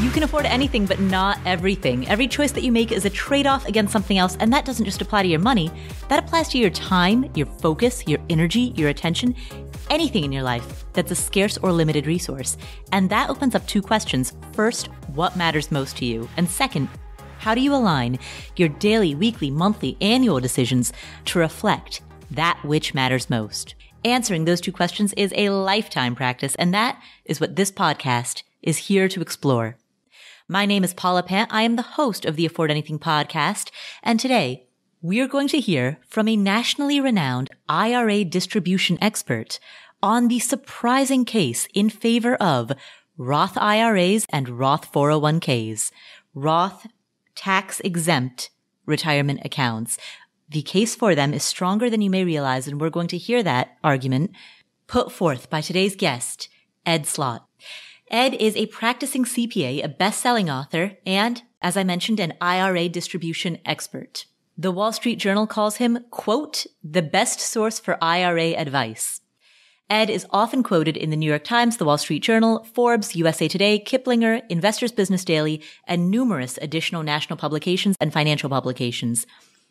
You can afford anything, but not everything. Every choice that you make is a trade off against something else, and that doesn't just apply to your money, that applies to your time, your focus, your energy, your attention, anything in your life that's a scarce or limited resource. And that opens up two questions. First, what matters most to you? And second, how do you align your daily, weekly, monthly, annual decisions to reflect that which matters most? Answering those two questions is a lifetime practice, and that is what this podcast is here to explore. My name is Paula Pant. I am the host of the Afford Anything podcast. And today we're going to hear from a nationally renowned IRA distribution expert on the surprising case in favor of Roth IRAs and Roth 401ks, Roth tax exempt retirement accounts. The case for them is stronger than you may realize. And we're going to hear that argument put forth by today's guest, Ed Slott. Ed is a practicing CPA, a best-selling author, and, as I mentioned, an IRA distribution expert. The Wall Street Journal calls him, quote, the best source for IRA advice. Ed is often quoted in the New York Times, the Wall Street Journal, Forbes, USA Today, Kiplinger, Investors Business Daily, and numerous additional national publications and financial publications.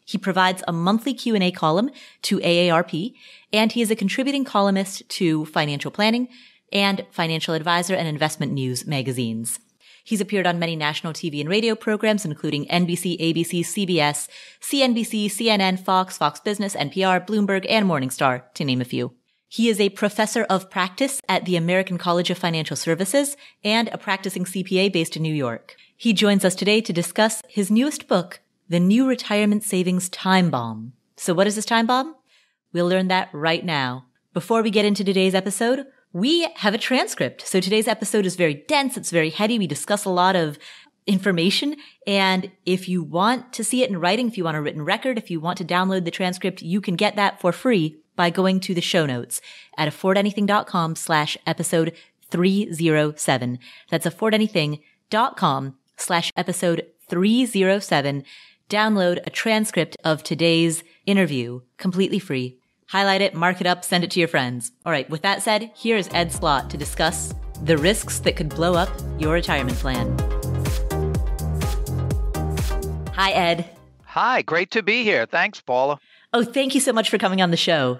He provides a monthly Q&A column to AARP, and he is a contributing columnist to Financial Planning, and Financial Advisor and Investment News magazines. He's appeared on many national TV and radio programs, including NBC, ABC, CBS, CNBC, CNN, Fox, Fox Business, NPR, Bloomberg, and Morningstar, to name a few. He is a professor of practice at the American College of Financial Services and a practicing CPA based in New York. He joins us today to discuss his newest book, The New Retirement Savings Time Bomb. So what is this time bomb? We'll learn that right now. Before we get into today's episode, we have a transcript. So today's episode is very dense. It's very heady. We discuss a lot of information. And if you want to see it in writing, if you want a written record, if you want to download the transcript, you can get that for free by going to the show notes at affordanything.com slash episode 307. That's affordanything.com slash episode 307. Download a transcript of today's interview completely free highlight it, mark it up, send it to your friends. All right, with that said, here is Ed Slott to discuss the risks that could blow up your retirement plan. Hi, Ed. Hi, great to be here. Thanks, Paula. Oh, thank you so much for coming on the show.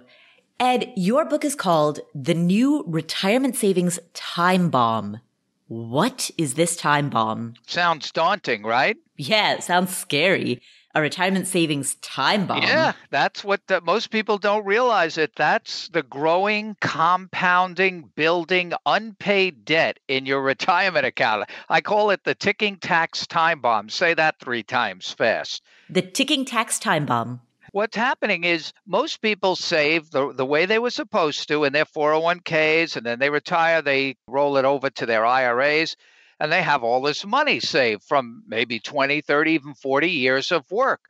Ed, your book is called The New Retirement Savings Time Bomb. What is this time bomb? Sounds daunting, right? Yeah, it sounds scary a retirement savings time bomb. Yeah, that's what the, most people don't realize it. That's the growing, compounding, building unpaid debt in your retirement account. I call it the ticking tax time bomb. Say that three times fast. The ticking tax time bomb. What's happening is most people save the, the way they were supposed to in their 401ks, and then they retire, they roll it over to their IRAs and they have all this money saved from maybe 20, 30, even 40 years of work.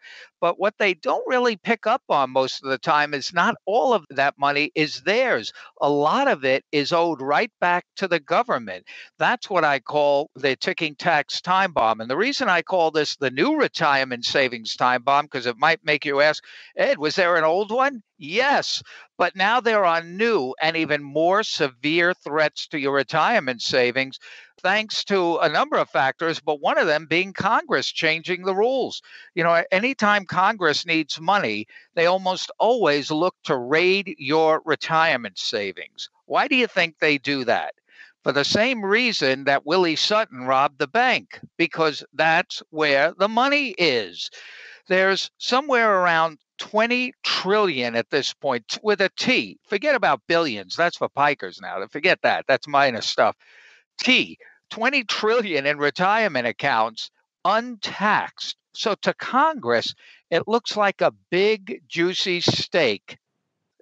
But what they don't really pick up on most of the time is not all of that money is theirs. A lot of it is owed right back to the government. That's what I call the ticking tax time bomb. And the reason I call this the new retirement savings time bomb, because it might make you ask, Ed, was there an old one? Yes, but now there are new and even more severe threats to your retirement savings thanks to a number of factors, but one of them being Congress changing the rules. You know, anytime Congress needs money, they almost always look to raid your retirement savings. Why do you think they do that? For the same reason that Willie Sutton robbed the bank, because that's where the money is. There's somewhere around 20 trillion at this point with a T. Forget about billions. That's for pikers now. Forget that. That's minus stuff. T. 20 trillion in retirement accounts untaxed. So to Congress, it looks like a big juicy steak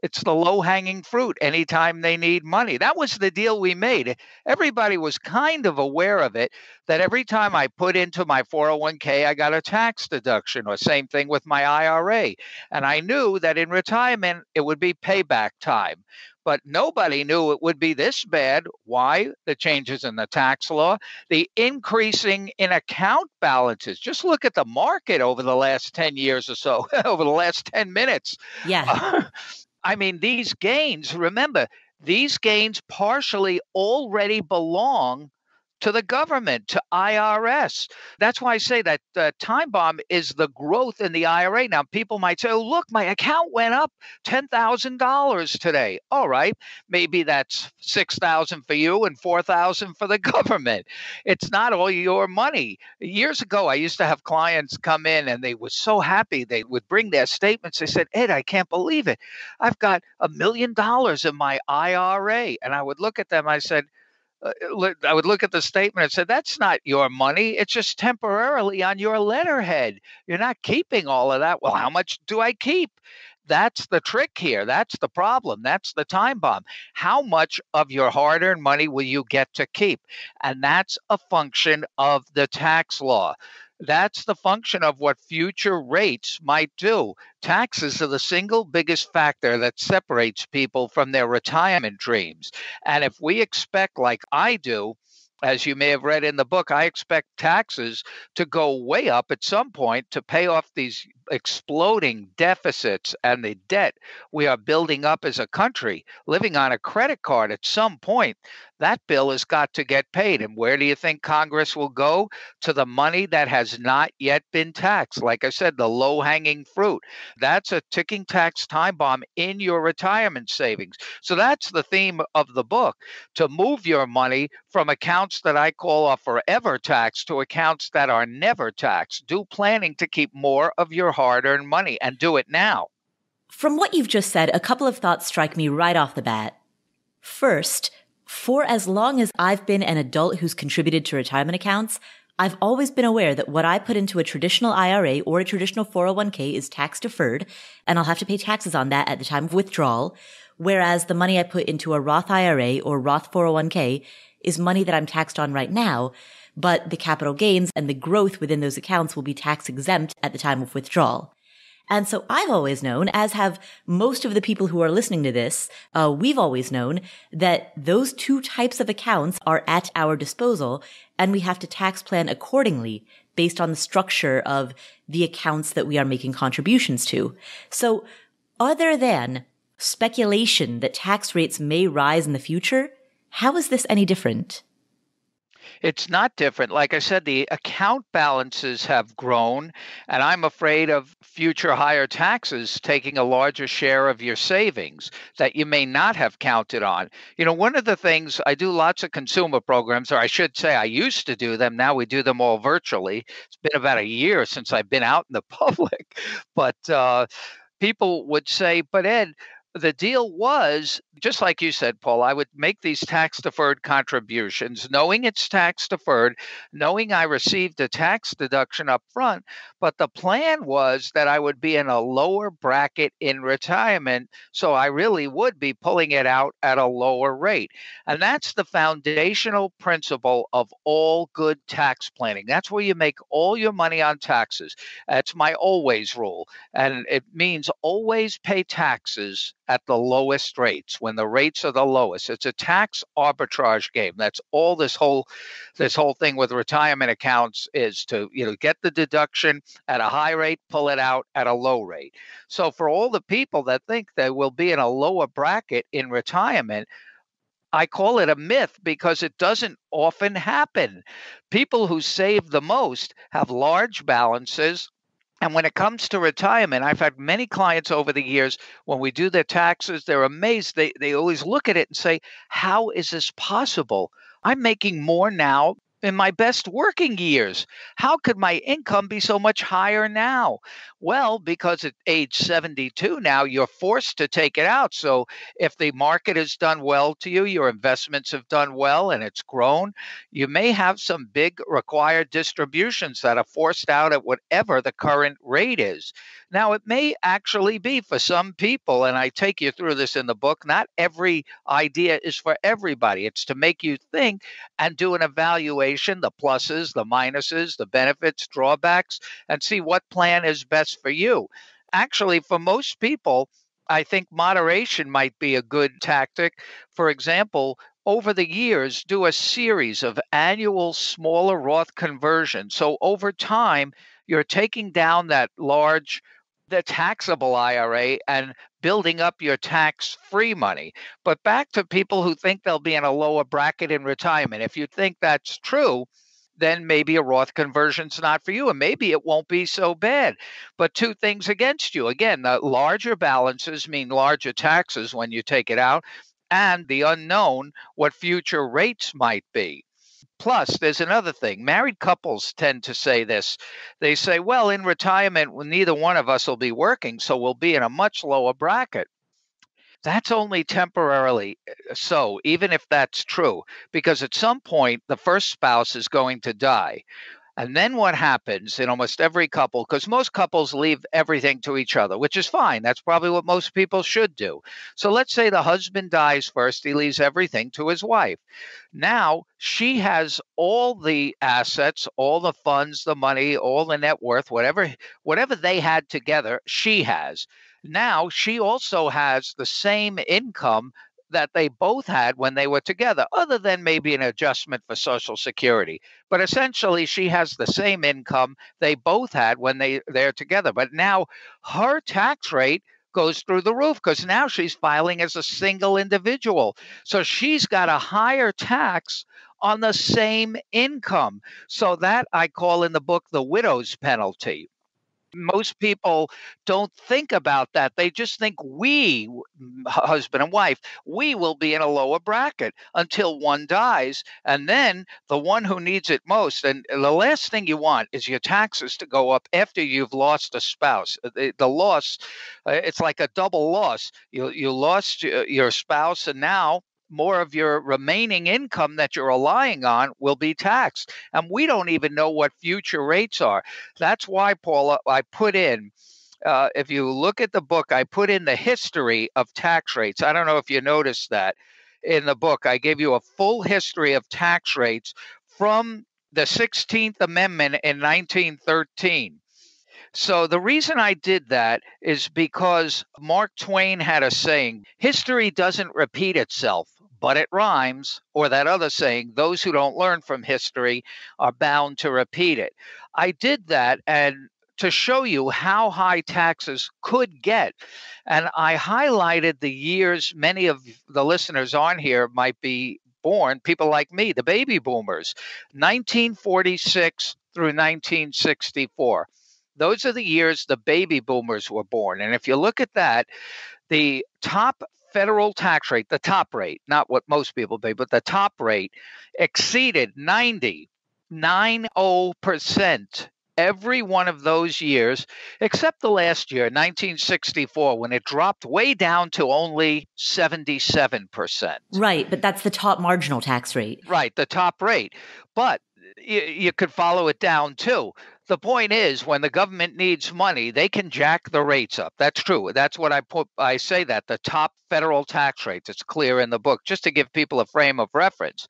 It's the low hanging fruit anytime they need money. That was the deal we made. Everybody was kind of aware of it that every time I put into my 401k, I got a tax deduction, or same thing with my IRA. And I knew that in retirement, it would be payback time but nobody knew it would be this bad. Why? The changes in the tax law, the increasing in account balances. Just look at the market over the last 10 years or so, over the last 10 minutes. Yeah. Uh, I mean, these gains, remember, these gains partially already belong to the government, to IRS. That's why I say that uh, time bomb is the growth in the IRA. Now, people might say, oh, look, my account went up $10,000 today. All right, maybe that's 6000 for you and 4000 for the government. It's not all your money. Years ago, I used to have clients come in and they were so happy. They would bring their statements. They said, Ed, I can't believe it. I've got a million dollars in my IRA. And I would look at them. I said, Uh, I would look at the statement and say, that's not your money. It's just temporarily on your letterhead. You're not keeping all of that. Well, how much do I keep? That's the trick here. That's the problem. That's the time bomb. How much of your hard earned money will you get to keep? And that's a function of the tax law. That's the function of what future rates might do. Taxes are the single biggest factor that separates people from their retirement dreams. And if we expect, like I do, as you may have read in the book, I expect taxes to go way up at some point to pay off these exploding deficits and the debt we are building up as a country, living on a credit card at some point, that bill has got to get paid. And where do you think Congress will go? To the money that has not yet been taxed. Like I said, the low hanging fruit. That's a ticking tax time bomb in your retirement savings. So that's the theme of the book to move your money from accounts that I call are forever taxed to accounts that are never taxed. Do planning to keep more of your hard earned money and do it now. From what you've just said, a couple of thoughts strike me right off the bat. First, for as long as I've been an adult who's contributed to retirement accounts, I've always been aware that what I put into a traditional IRA or a traditional 401k is tax deferred, and I'll have to pay taxes on that at the time of withdrawal. Whereas the money I put into a Roth IRA or Roth 401k is money that I'm taxed on right now, but the capital gains and the growth within those accounts will be tax exempt at the time of withdrawal. And so I've always known, as have most of the people who are listening to this, uh, we've always known that those two types of accounts are at our disposal and we have to tax plan accordingly based on the structure of the accounts that we are making contributions to. So other than speculation that tax rates may rise in the future, how is this any different? It's not different. Like I said, the account balances have grown, and I'm afraid of future higher taxes taking a larger share of your savings that you may not have counted on. You know, one of the things I do lots of consumer programs, or I should say, I used to do them. Now we do them all virtually. It's been about a year since I've been out in the public, but uh, people would say, but Ed, the deal was just like you said, Paul, I would make these tax deferred contributions, knowing it's tax deferred, knowing I received a tax deduction up front. But the plan was that I would be in a lower bracket in retirement. So I really would be pulling it out at a lower rate. And that's the foundational principle of all good tax planning. That's where you make all your money on taxes. That's my always rule. And it means always pay taxes at the lowest rates when the rates are the lowest. It's a tax arbitrage game. That's all this whole this whole thing with retirement accounts is to, you know, get the deduction at a high rate, pull it out at a low rate. So for all the people that think they will be in a lower bracket in retirement, I call it a myth because it doesn't often happen. People who save the most have large balances and when it comes to retirement, I've had many clients over the years when we do their taxes, they're amazed. They, they always look at it and say, How is this possible? I'm making more now in my best working years. How could my income be so much higher now? Well, because at age 72 now, you're forced to take it out. So if the market has done well to you, your investments have done well and it's grown, you may have some big required distributions that are forced out at whatever the current rate is. Now, it may actually be for some people, and I take you through this in the book, not every idea is for everybody. It's to make you think and do an evaluation the pluses, the minuses, the benefits, drawbacks, and see what plan is best for you. Actually, for most people, I think moderation might be a good tactic. For example, over the years, do a series of annual smaller Roth conversions. So over time, you're taking down that large the taxable IRA and building up your tax free money. But back to people who think they'll be in a lower bracket in retirement. If you think that's true, then maybe a Roth conversion's not for you, and maybe it won't be so bad. But two things against you. Again, the larger balances mean larger taxes when you take it out, and the unknown what future rates might be. Plus, there's another thing. Married couples tend to say this. They say, well, in retirement, neither one of us will be working, so we'll be in a much lower bracket. That's only temporarily uh, so, even if that's true, because at some point the first spouse is going to die. And then what happens in almost every couple, because most couples leave everything to each other, which is fine. That's probably what most people should do. So let's say the husband dies first, he leaves everything to his wife. Now she has all the assets, all the funds, the money, all the net worth, whatever whatever they had together, she has. Now she also has the same income that they both had when they were together, other than maybe an adjustment for Social Security. But essentially, she has the same income they both had when they, they're together. But now her tax rate goes through the roof because now she's filing as a single individual. So she's got a higher tax on the same income. So that I call in the book the widow's penalty most people don't think about that. They just think we, husband and wife, we will be in a lower bracket until one dies. And then the one who needs it most, and the last thing you want is your taxes to go up after you've lost a spouse. Uh, the, the loss, uh, it's like a double loss. You, you lost your spouse, and now more of your remaining income that you're relying on will be taxed. And we don't even know what future rates are. That's why, Paula, I put in. Uh, if you look at the book, I put in the history of tax rates. I don't know if you noticed that in the book. I gave you a full history of tax rates from the 16th Amendment in 1913. So the reason I did that is because Mark Twain had a saying history doesn't repeat itself but it rhymes, or that other saying, those who don't learn from history are bound to repeat it. I did that and to show you how high taxes could get. And I highlighted the years many of the listeners on here might be born, people like me, the baby boomers, 1946 through 1964. Those are the years the baby boomers were born. And if you look at that, the top federal tax rate, the top rate, not what most people pay, but the top rate exceeded 90, 90% every one of those years, except the last year, 1964, when it dropped way down to only 77%. Right, but that's the top marginal tax rate. Right, the top rate. But you, you could follow it down too the point is when the government needs money they can jack the rates up. That's true. That's what i put i say that the top federal tax rates it's clear in the book just to give people a frame of reference.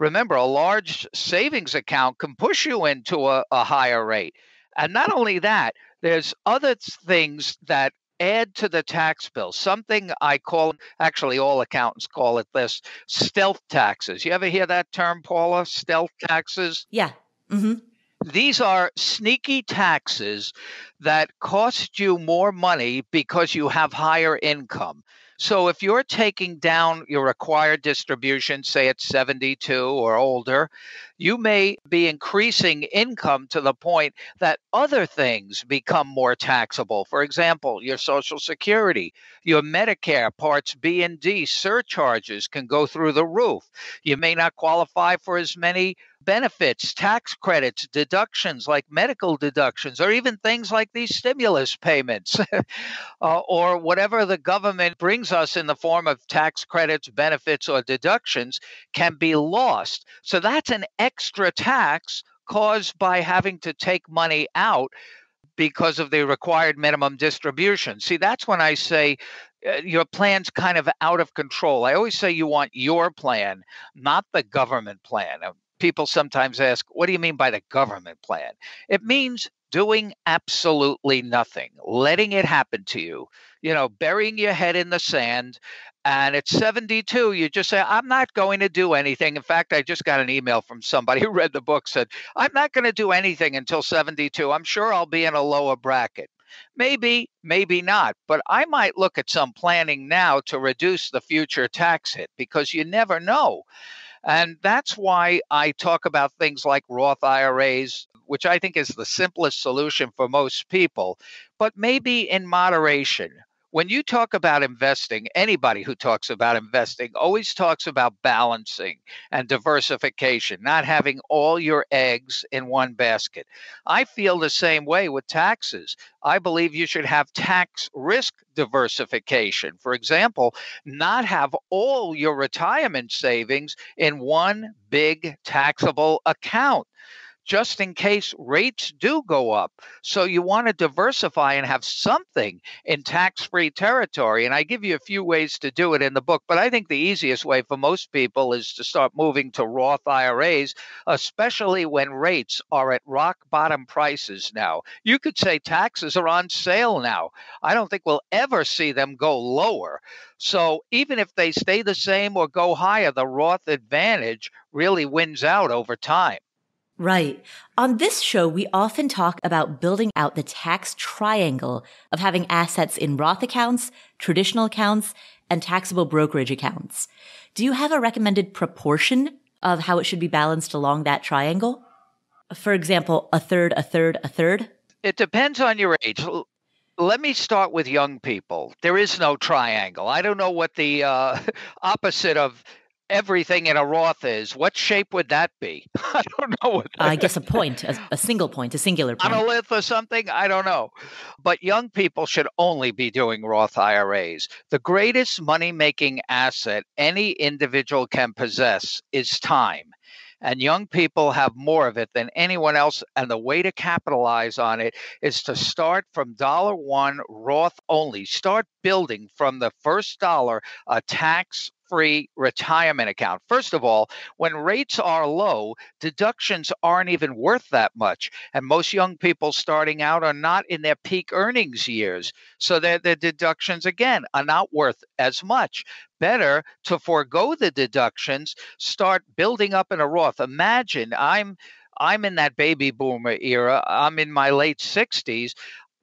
Remember a large savings account can push you into a, a higher rate. And not only that there's other things that add to the tax bill. Something i call actually all accountants call it this stealth taxes. You ever hear that term paula? Stealth taxes? Yeah. Mm-hmm. These are sneaky taxes that cost you more money because you have higher income. So if you're taking down your required distribution, say at 72 or older, you may be increasing income to the point that other things become more taxable. For example, your Social Security, your Medicare Parts B and D surcharges can go through the roof. You may not qualify for as many benefits, tax credits, deductions like medical deductions, or even things like these stimulus payments, uh, or whatever the government brings us in the form of tax credits, benefits, or deductions can be lost. So that's an extra tax caused by having to take money out because of the required minimum distribution. See, that's when I say uh, your plan's kind of out of control. I always say you want your plan, not the government plan. People sometimes ask, what do you mean by the government plan? It means doing absolutely nothing, letting it happen to you, you know, burying your head in the sand. And at 72, you just say, I'm not going to do anything. In fact, I just got an email from somebody who read the book, said, I'm not going to do anything until 72. I'm sure I'll be in a lower bracket. Maybe, maybe not. But I might look at some planning now to reduce the future tax hit because you never know. And that's why I talk about things like Roth IRAs, which I think is the simplest solution for most people, but maybe in moderation when you talk about investing, anybody who talks about investing always talks about balancing and diversification, not having all your eggs in one basket. I feel the same way with taxes. I believe you should have tax risk diversification. For example, not have all your retirement savings in one big taxable account just in case rates do go up. So you want to diversify and have something in tax free territory. And I give you a few ways to do it in the book, but I think the easiest way for most people is to start moving to Roth IRAs, especially when rates are at rock bottom prices now. You could say taxes are on sale now. I don't think we'll ever see them go lower. So even if they stay the same or go higher, the Roth advantage really wins out over time. Right. On this show, we often talk about building out the tax triangle of having assets in Roth accounts, traditional accounts, and taxable brokerage accounts. Do you have a recommended proportion of how it should be balanced along that triangle? For example, a third, a third, a third? It depends on your age. Let me start with young people. There is no triangle. I don't know what the uh, opposite of everything in a Roth is, what shape would that be? I don't know. What I guess a point, a, a, single point, a singular point. Monolith or something? I don't know. But young people should only be doing Roth IRAs. The greatest money making asset any individual can possess is time. And young people have more of it than anyone else. And the way to capitalize on it is to start from dollar one Roth only. Start building from the first dollar a tax free retirement account. First of all, when rates are low, deductions aren't even worth that much. And most young people starting out are not in their peak earnings years. So their, deductions, again, are not worth as much. Better to forego the deductions, start building up in a Roth. Imagine I'm I'm in that baby boomer era. I'm in my late 60s.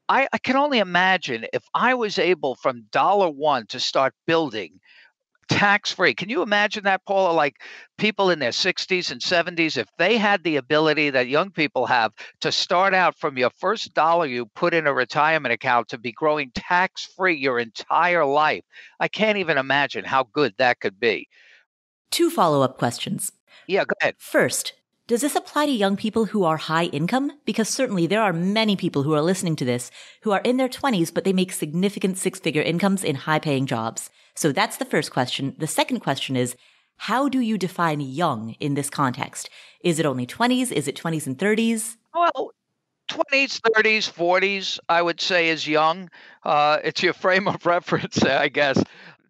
I, I, can only imagine if I was able from dollar one to start building tax free. Can you imagine that, Paula? Like people in their 60s and 70s, if they had the ability that young people have to start out from your first dollar you put in a retirement account to be growing tax free your entire life, I can't even imagine how good that could be. Two follow up questions. Yeah, go ahead. First, does this apply to young people who are high income? Because certainly there are many people who are listening to this who are in their 20s, but they make significant six figure incomes in high paying jobs. So that's the first question. The second question is, how do you define young in this context? Is it only 20s? Is it 20s and 30s? Well, 20s, 30s, 40s, I would say is young. Uh, it's your frame of reference, I guess.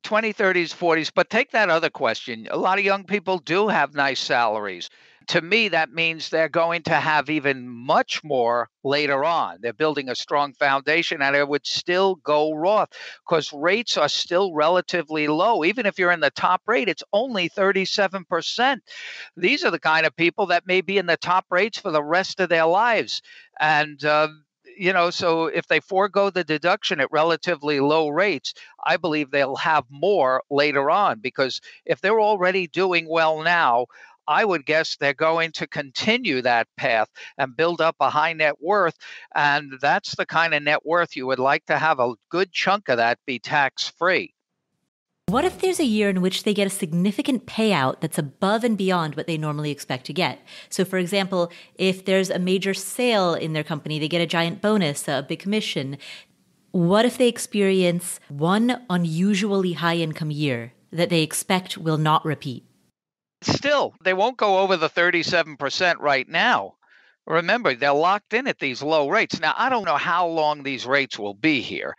20, 30s, 40s. But take that other question. A lot of young people do have nice salaries to me, that means they're going to have even much more later on. They're building a strong foundation, and it would still go Roth because rates are still relatively low. Even if you're in the top rate, it's only 37%. These are the kind of people that may be in the top rates for the rest of their lives. And, uh, you know, so if they forego the deduction at relatively low rates, I believe they'll have more later on because if they're already doing well now, I would guess they're going to continue that path and build up a high net worth. And that's the kind of net worth you would like to have a good chunk of that be tax free. What if there's a year in which they get a significant payout that's above and beyond what they normally expect to get? So, for example, if there's a major sale in their company, they get a giant bonus, a big commission. What if they experience one unusually high income year that they expect will not repeat? Still, they won't go over the 37% right now. Remember, they're locked in at these low rates. Now, I don't know how long these rates will be here.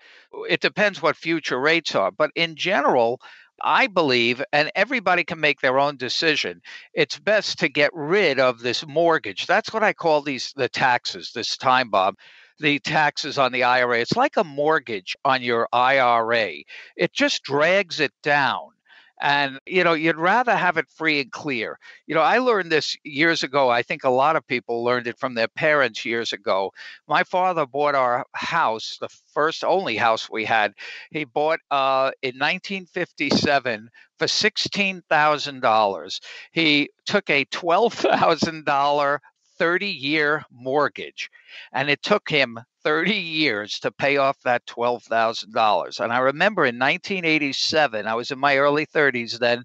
It depends what future rates are. But in general, I believe, and everybody can make their own decision, it's best to get rid of this mortgage. That's what I call these the taxes this time, Bob. The taxes on the IRA. It's like a mortgage on your IRA. It just drags it down and you know you'd rather have it free and clear. You know i learned this years ago i think a lot of people learned it from their parents years ago. My father bought our house the first only house we had. He bought uh, in 1957 for $16000 he took a $12000 30 year mortgage and it took him 30 years to pay off that $12,000. And I remember in 1987, I was in my early 30s then,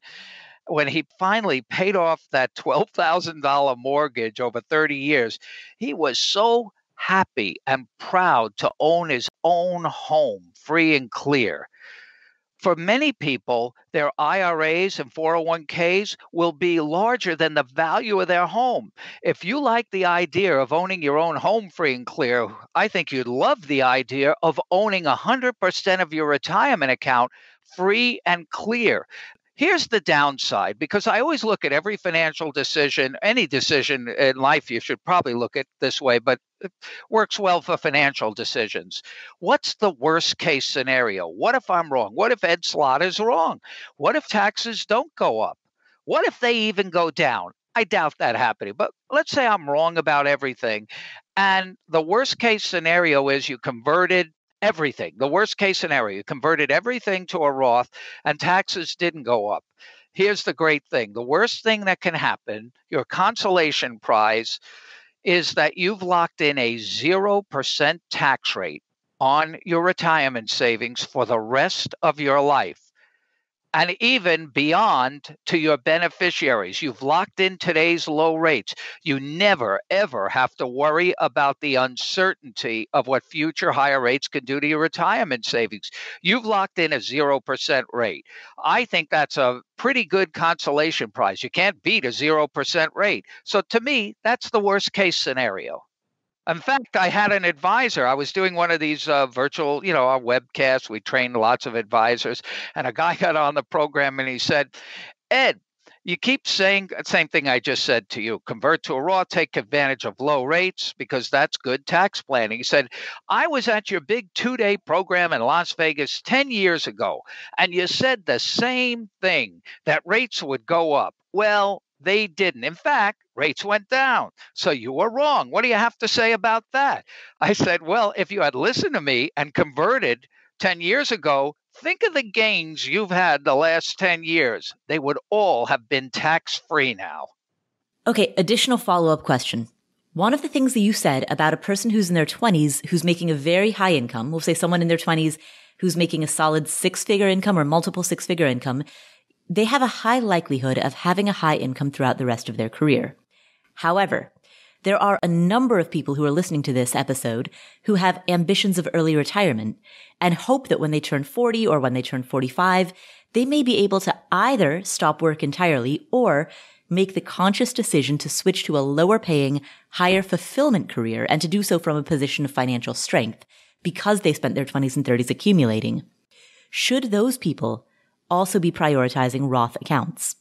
when he finally paid off that $12,000 mortgage over 30 years, he was so happy and proud to own his own home free and clear for many people, their IRAs and 401ks will be larger than the value of their home. If you like the idea of owning your own home free and clear, I think you'd love the idea of owning 100% of your retirement account free and clear. Here's the downside because I always look at every financial decision, any decision in life, you should probably look at this way, but it works well for financial decisions. What's the worst case scenario? What if I'm wrong? What if Ed Slott is wrong? What if taxes don't go up? What if they even go down? I doubt that happening, but let's say I'm wrong about everything. And the worst case scenario is you converted everything. The worst case scenario, you converted everything to a Roth and taxes didn't go up. Here's the great thing the worst thing that can happen, your consolation prize, is that you've locked in a 0% tax rate on your retirement savings for the rest of your life and even beyond to your beneficiaries. You've locked in today's low rates. You never, ever have to worry about the uncertainty of what future higher rates can do to your retirement savings. You've locked in a 0% rate. I think that's a pretty good consolation prize. You can't beat a 0% rate. So to me, that's the worst case scenario. In fact, I had an advisor. I was doing one of these uh, virtual, you know, our webcasts. We trained lots of advisors, and a guy got on the program and he said, "Ed, you keep saying the same thing I just said to you. Convert to a Roth, take advantage of low rates because that's good tax planning." He said, "I was at your big two-day program in Las Vegas 10 years ago, and you said the same thing that rates would go up." Well, they didn't. In fact, rates went down. So you were wrong. What do you have to say about that? I said, well, if you had listened to me and converted 10 years ago, think of the gains you've had the last 10 years. They would all have been tax free now. Okay, additional follow up question. One of the things that you said about a person who's in their 20s who's making a very high income, we'll say someone in their 20s who's making a solid six figure income or multiple six figure income, they have a high likelihood of having a high income throughout the rest of their career. However, there are a number of people who are listening to this episode who have ambitions of early retirement and hope that when they turn 40 or when they turn 45, they may be able to either stop work entirely or make the conscious decision to switch to a lower paying, higher fulfillment career and to do so from a position of financial strength because they spent their 20s and 30s accumulating. Should those people also be prioritizing Roth accounts?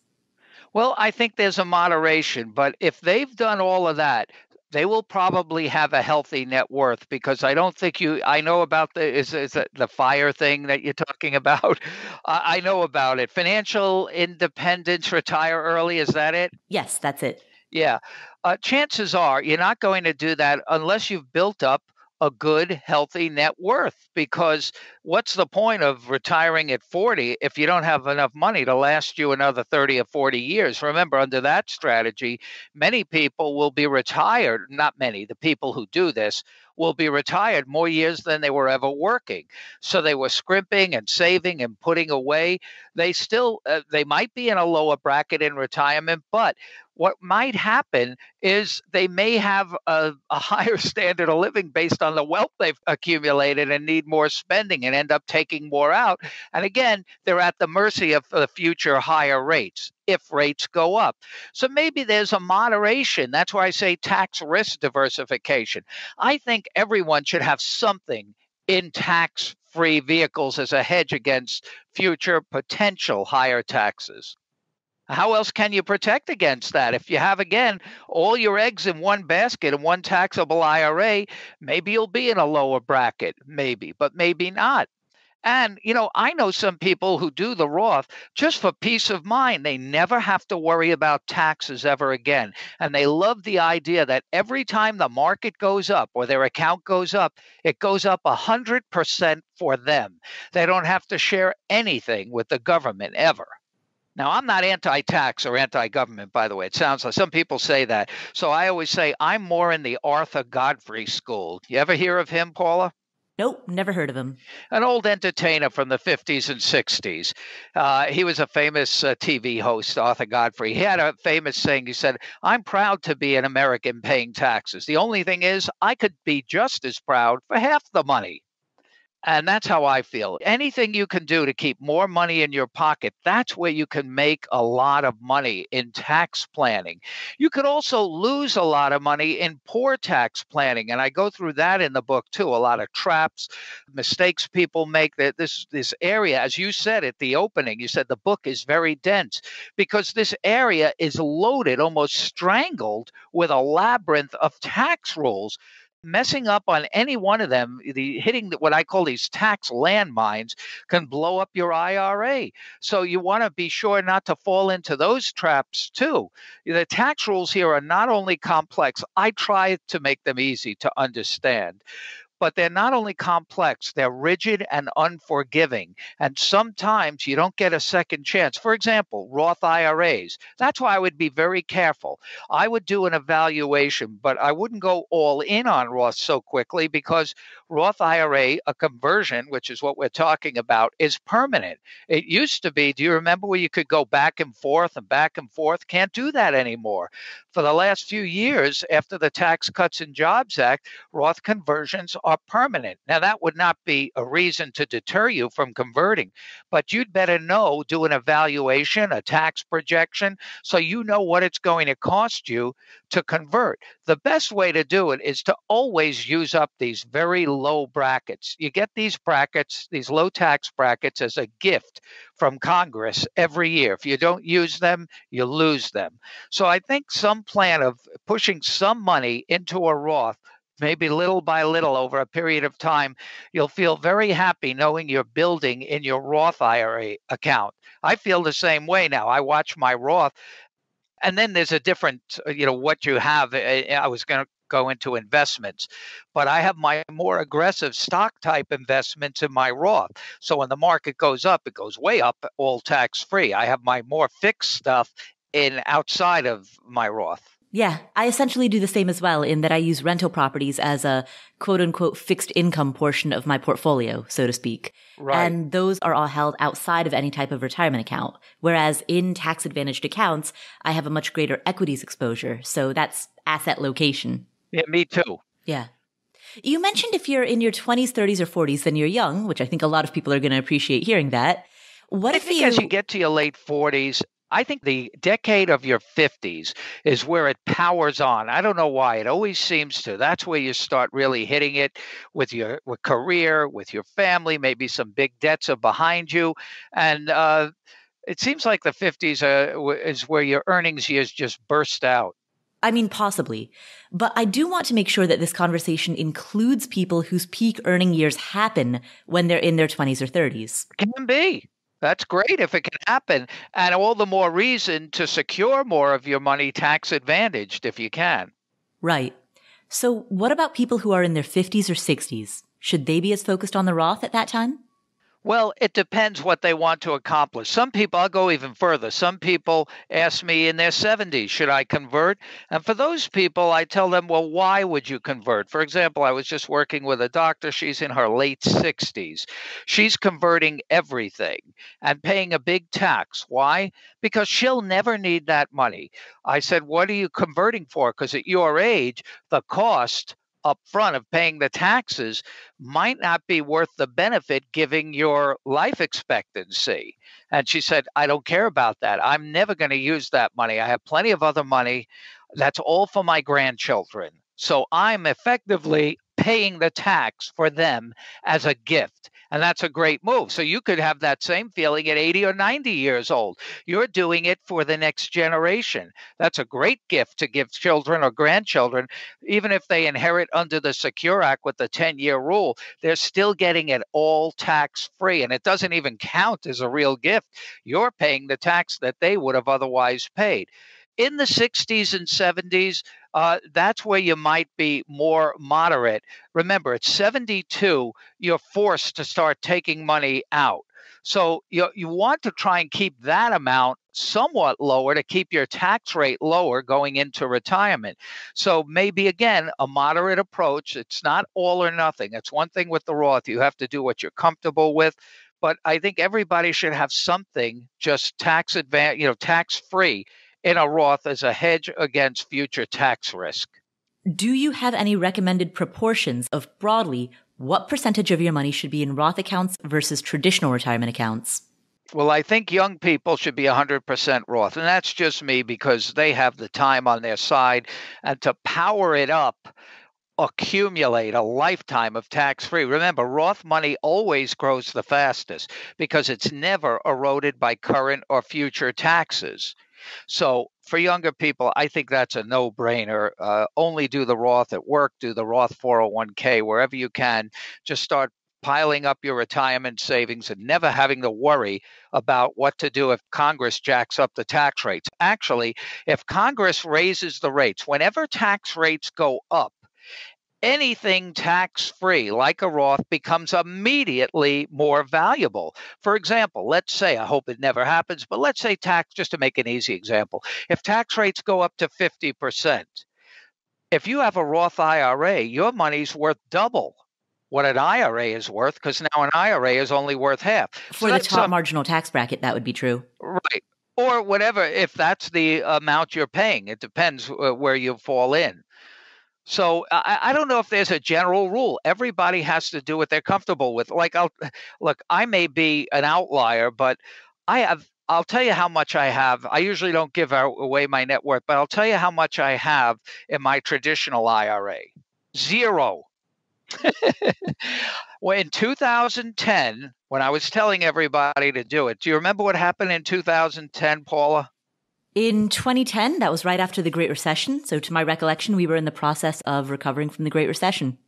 Well, I think there's a moderation, but if they've done all of that, they will probably have a healthy net worth because I don't think you. I know about the is is the fire thing that you're talking about. I know about it. Financial independence, retire early. Is that it? Yes, that's it. Yeah. Uh, chances are you're not going to do that unless you've built up a good, healthy net worth. Because what's the point of retiring at 40 if you don't have enough money to last you another 30 or 40 years? Remember, under that strategy, many people will be retired, not many, the people who do this will be retired more years than they were ever working. So they were scrimping and saving and putting away. They still, uh, they might be in a lower bracket in retirement, but what might happen is they may have a, a, higher standard of living based on the wealth they've accumulated and need more spending and end up taking more out. And again, they're at the mercy of the future higher rates if rates go up. So maybe there's a moderation. That's why I say tax risk diversification. I think everyone should have something in tax free vehicles as a hedge against future potential higher taxes. How else can you protect against that? If you have, again, all your eggs in one basket and one taxable IRA, maybe you'll be in a lower bracket, maybe, but maybe not. And, you know, I know some people who do the Roth just for peace of mind. They never have to worry about taxes ever again. And they love the idea that every time the market goes up or their account goes up, it goes up 100% for them. They don't have to share anything with the government ever. Now, I'm not anti tax or anti government, by the way. It sounds like some people say that. So I always say I'm more in the Arthur Godfrey school. You ever hear of him, Paula? Nope, never heard of him. An old entertainer from the 50s and 60s. Uh, he was a famous uh, TV host, Arthur Godfrey. He had a famous saying. He said, I'm proud to be an American paying taxes. The only thing is, I could be just as proud for half the money. And that's how I feel. Anything you can do to keep more money in your pocket, that's where you can make a lot of money in tax planning. You could also lose a lot of money in poor tax planning. And I go through that in the book too. A lot of traps, mistakes people make that this this area, as you said at the opening, you said the book is very dense because this area is loaded, almost strangled with a labyrinth of tax rules messing up on any one of them, eh, the hitting what I call these tax landmines can blow up your IRA. So you want to be sure not to fall into those traps too. The tax rules here are not only complex, I try to make them easy to understand but they're not only complex, they're rigid and unforgiving. And sometimes you don't get a second chance. For example, Roth IRAs. That's why I would be very careful. I would do an evaluation, but I wouldn't go all in on Roth so quickly because Roth IRA, a conversion, which is what we're talking about, is permanent. It used to be, do you remember where you could go back and forth and back and forth? Can't do that anymore. For the last few years, after the Tax Cuts and Jobs Act, Roth conversions are permanent. Now, that would not be a reason to deter you from converting, but you'd better know, do an evaluation, a tax projection, so you know what it's going to cost you to convert. The best way to do it is to always use up these very low brackets. You get these brackets, these low tax brackets, as a gift from Congress every year. If you don't use them, you lose them. So I think some plan of pushing some money into a Roth maybe little by little over a period of time, you'll feel very happy knowing you're building in your Roth IRA account. I feel the same way now. I watch my Roth, and then there's a different, you know, what you have. Eh, eh, I was going to go into investments, but I have my more aggressive stock type investments in my Roth. So when the market goes up, it goes way up, all tax free. I have my more fixed stuff in outside of my Roth. Yeah, I essentially do the same as well in that I use rental properties as a quote unquote fixed income portion of my portfolio, so to speak. Right. And those are all held outside of any type of retirement account. Whereas in tax advantaged accounts, I have a much greater equities exposure. So that's asset location. Yeah, me too. Yeah. You mentioned if you're in your 20s, 30s, or 40s, then you're young, which I think a lot of people are going to appreciate hearing that. What I if think you... as you get to your late 40s, I think the decade of your 50s is where it powers on. I don't know why. It always seems to. That's where you start really hitting it with your with career, with your family. Maybe some big debts are behind you. And uh, it seems like the 50s are, is where your earnings years just burst out. I mean, possibly. But I do want to make sure that this conversation includes people whose peak earning years happen when they're in their 20s or 30s. Can be. That's great if it can happen. And all the more reason to secure more of your money tax advantaged if you can. Right. So, what about people who are in their 50s or 60s? Should they be as focused on the Roth at that time? Well, it depends what they want to accomplish. Some people, I'll go even further. Some people ask me in their 70s, should I convert? And for those people, I tell them, well, why would you convert? For example, I was just working with a doctor. She's in her late 60s. She's converting everything and paying a big tax. Why? Because she'll never need that money. I said, what are you converting for? Because at your age, the cost up front of paying the taxes might not be worth the benefit giving your life expectancy. And she said, I don't care about that. I'm never going to use that money. I have plenty of other money. That's all for my grandchildren. So I'm effectively paying the tax for them as a gift. And that's a great move. So you could have that same feeling at 80 or 90 years old. You're doing it for the next generation. That's a great gift to give children or grandchildren. Even if they inherit under the Secure Act with the 10 year rule, they're still getting it all tax free. And it doesn't even count as a real gift. You're paying the tax that they would have otherwise paid in the 60s and 70s, uh, that's where you might be more moderate. Remember, at 72, you're forced to start taking money out. So you, you want to try and keep that amount somewhat lower to keep your tax rate lower going into retirement. So maybe again, a moderate approach. It's not all or nothing. It's one thing with the Roth. You have to do what you're comfortable with. But I think everybody should have something just tax advan- you know, tax free in a Roth as a hedge against future tax risk. Do you have any recommended proportions of broadly what percentage of your money should be in Roth accounts versus traditional retirement accounts? Well, I think young people should be 100% Roth. And that's just me because they have the time on their side. And to power it up, accumulate a lifetime of tax free. Remember, Roth money always grows the fastest because it's never eroded by current or future taxes. So for younger people, I think that's a no brainer. Uh, only do the Roth at work, do the Roth 401k wherever you can. Just start piling up your retirement savings and never having to worry about what to do if Congress jacks up the tax rates. Actually, if Congress raises the rates, whenever tax rates go up, anything tax free, like a Roth, becomes immediately more valuable. For example, let's say, I hope it never happens, but let's say tax, just to make an easy example, if tax rates go up to 50%, if you have a Roth IRA, your money's worth double what an IRA is worth because now an IRA is only worth half. For so the top marginal tax bracket, that would be true. Right. Or whatever, if that's the amount you're paying, it depends uh, where you fall in. So I, I, don't know if there's a general rule. Everybody has to do what they're comfortable with. Like I'll look, I may be an outlier, but I have I'll tell you how much I have. I usually don't give away my net worth, but I'll tell you how much I have in my traditional IRA. Zero. well, in 2010, when I was telling everybody to do it, do you remember what happened in 2010, Paula? In 2010, that was right after the Great Recession. So, to my recollection, we were in the process of recovering from the Great Recession.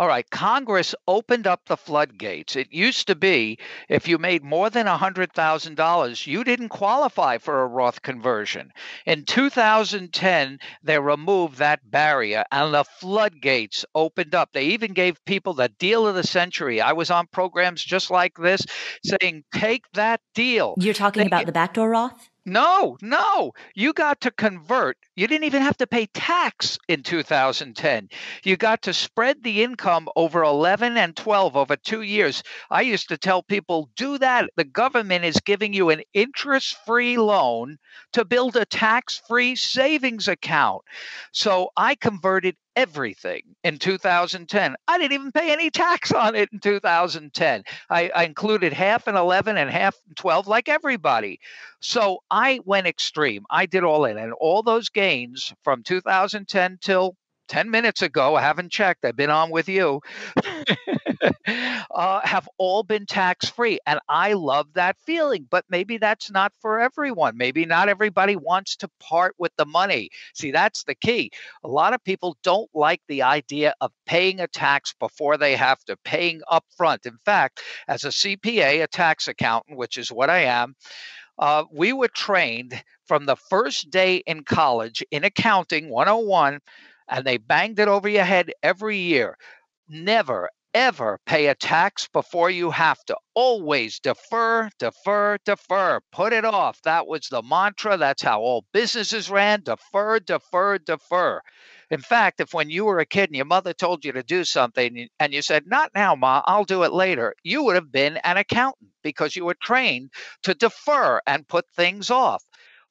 All right, Congress opened up the floodgates. It used to be if you made more than $100,000, you didn't qualify for a Roth conversion. In 2010, they removed that barrier and the floodgates opened up. They even gave people the deal of the century. I was on programs just like this saying, take that deal. You're talking they, about the backdoor Roth? No, no. You got to convert. You didn't even have to pay tax in 2010. You got to spread the income over 11 and 12 over two years. I used to tell people do that. The government is giving you an interest free loan to build a tax free savings account. So I converted everything in 2010. I didn't even pay any tax on it in 2010. I, I, included half in 11 and half in 12, like everybody. So I went extreme. I did all in, and all those gains from 2010 till 10 minutes ago, I haven't checked, I've been on with you, uh, have all been tax free. And I love that feeling, but maybe that's not for everyone. Maybe not everybody wants to part with the money. See, that's the key. A lot of people don't like the idea of paying a tax before they have to, paying upfront. In fact, as a CPA, a tax accountant, which is what I am, uh, we were trained from the first day in college in accounting 101 and they banged it over your head every year. Never, ever pay a tax before you have to. Always defer, defer, defer. Put it off. That was the mantra. That's how all businesses ran defer, defer, defer. In fact, if when you were a kid and your mother told you to do something and you said, Not now, Ma, I'll do it later, you would have been an accountant because you were trained to defer and put things off.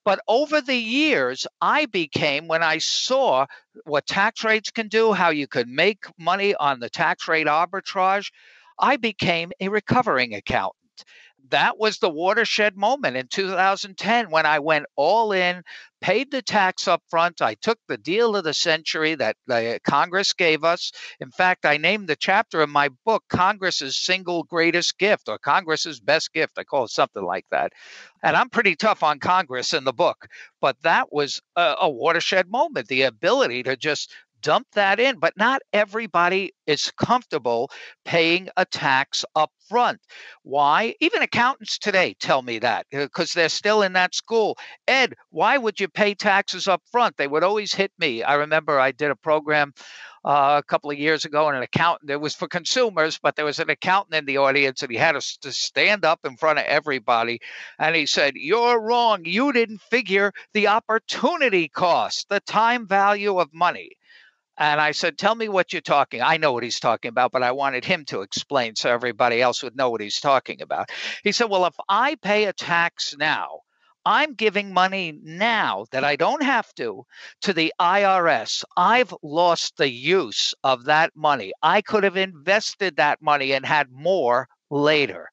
But over the years, I became, when I saw what tax rates can do, how you could make money on the tax rate arbitrage, I became a recovering accountant that was the watershed moment in 2010 when I went all in, paid the tax up front. I took the deal of the century that the uh, Congress gave us. In fact, I named the chapter in my book Congress's single greatest gift or Congress's best gift. I call it something like that. And I'm pretty tough on Congress in the book, but that was a, a watershed moment the ability to just dump that in, but not everybody is comfortable paying a tax up front. Why? Even accountants today tell me that because they're still in that school. Ed, why would you pay taxes up front? They would always hit me. I remember I did a program uh, a couple of years ago, and an accountant. It was for consumers, but there was an accountant in the audience, and he had us to stand up in front of everybody, and he said, "You're wrong. You didn't figure the opportunity cost, the time value of money." And I said, Tell me what you're talking. I know what he's talking about, but I wanted him to explain so everybody else would know what he's talking about. He said, Well, if I pay a tax now, I'm giving money now that I don't have to to the IRS. I've lost the use of that money. I could have invested that money and had more later.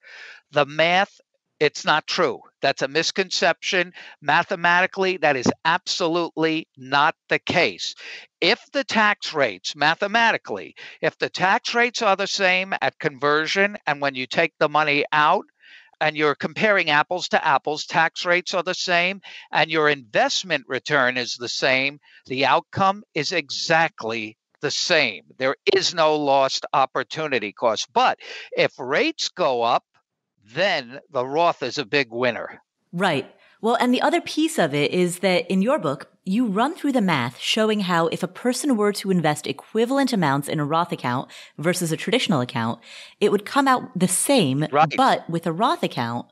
The math it's not true. That's a misconception. Mathematically, that is absolutely not the case. If the tax rates, mathematically, if the tax rates are the same at conversion and when you take the money out, and you're comparing apples to apples, tax rates are the same, and your investment return is the same, the outcome is exactly the same. There is no lost opportunity cost. But if rates go up, then the Roth is a big winner. Right. Well, and the other piece of it is that in your book, you run through the math showing how if a person were to invest equivalent amounts in a Roth account versus a traditional account, it would come out the same. Right. But with a Roth account,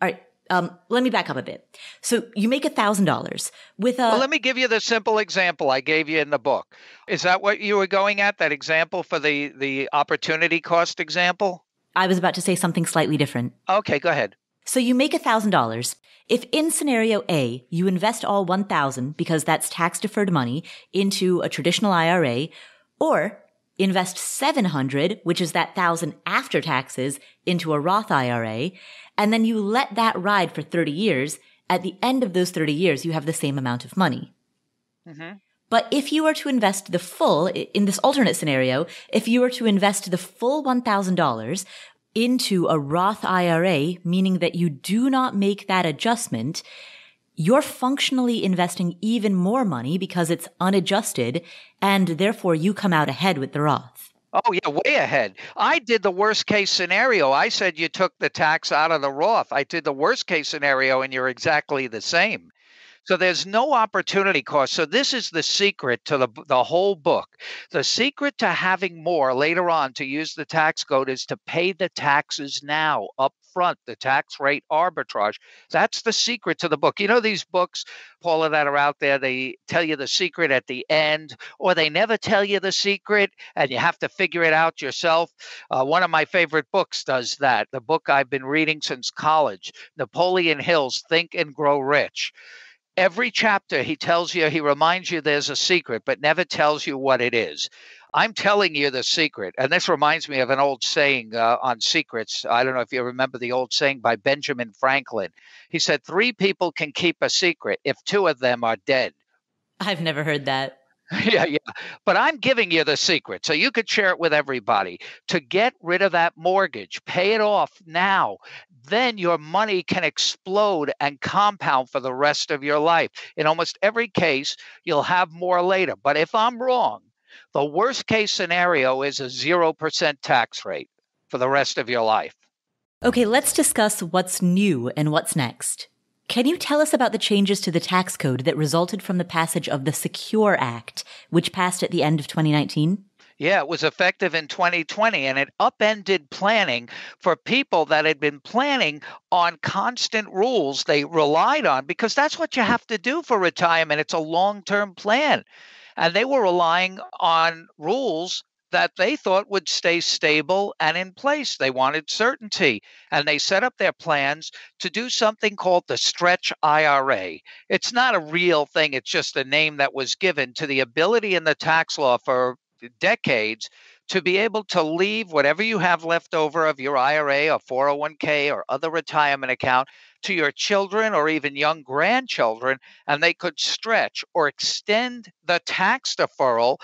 all right, um, let me back up a bit. So you make a thousand dollars with a. Well, let me give you the simple example I gave you in the book. Is that what you were going at? That example for the the opportunity cost example? I was about to say something slightly different. Okay, go ahead. So you make $1,000. If in scenario A, you invest all 1000 because that's tax deferred money into a traditional IRA or invest 700, which is that 1000 after taxes into a Roth IRA, and then you let that ride for 30 years, at the end of those 30 years, you have the same amount of money. Mm-hmm. But if you were to invest the full, in this alternate scenario, if you were to invest the full $1,000 into a Roth IRA, meaning that you do not make that adjustment, you're functionally investing even more money because it's unadjusted and therefore you come out ahead with the Roth. Oh, yeah, way ahead. I did the worst case scenario. I said you took the tax out of the Roth. I did the worst case scenario, and you're exactly the same. So there's no opportunity cost. So this is the secret to the, the whole book. The secret to having more later on to use the tax code is to pay the taxes now up front, the tax rate arbitrage. That's the secret to the book. You know, these books, Paula, that are out there, they tell you the secret at the end, or they never tell you the secret and you have to figure it out yourself. Uh, one of my favorite books does that. The book I've been reading since college, Napoleon Hill's Think and Grow Rich every chapter he tells you he reminds you there's a secret but never tells you what it is. I'm telling you the secret and this reminds me of an old saying uh, on secrets. I don't know if you remember the old saying by benjamin franklin. He said three people can keep a secret if two of them are dead. I've never heard that. Yeah, yeah. But I'm giving you the secret so you could share it with everybody. To get rid of that mortgage, pay it off now then your money can explode and compound for the rest of your life. In almost every case, you'll have more later. But if I'm wrong, the worst case scenario is a 0% tax rate for the rest of your life. Okay, let's discuss what's new and what's next. Can you tell us about the changes to the tax code that resulted from the passage of the Secure Act, which passed at the end of 2019? Yeah, it was effective in 2020 and it upended planning for people that had been planning on constant rules they relied on because that's what you have to do for retirement. It's a long term plan. And they were relying on rules that they thought would stay stable and in place. They wanted certainty. And they set up their plans to do something called the Stretch IRA. It's not a real thing, it's just a name that was given to the ability in the tax law for decades to be able to leave whatever you have left over of your IRA or 401k or other retirement account to your children or even young grandchildren, and they could stretch or extend the tax deferral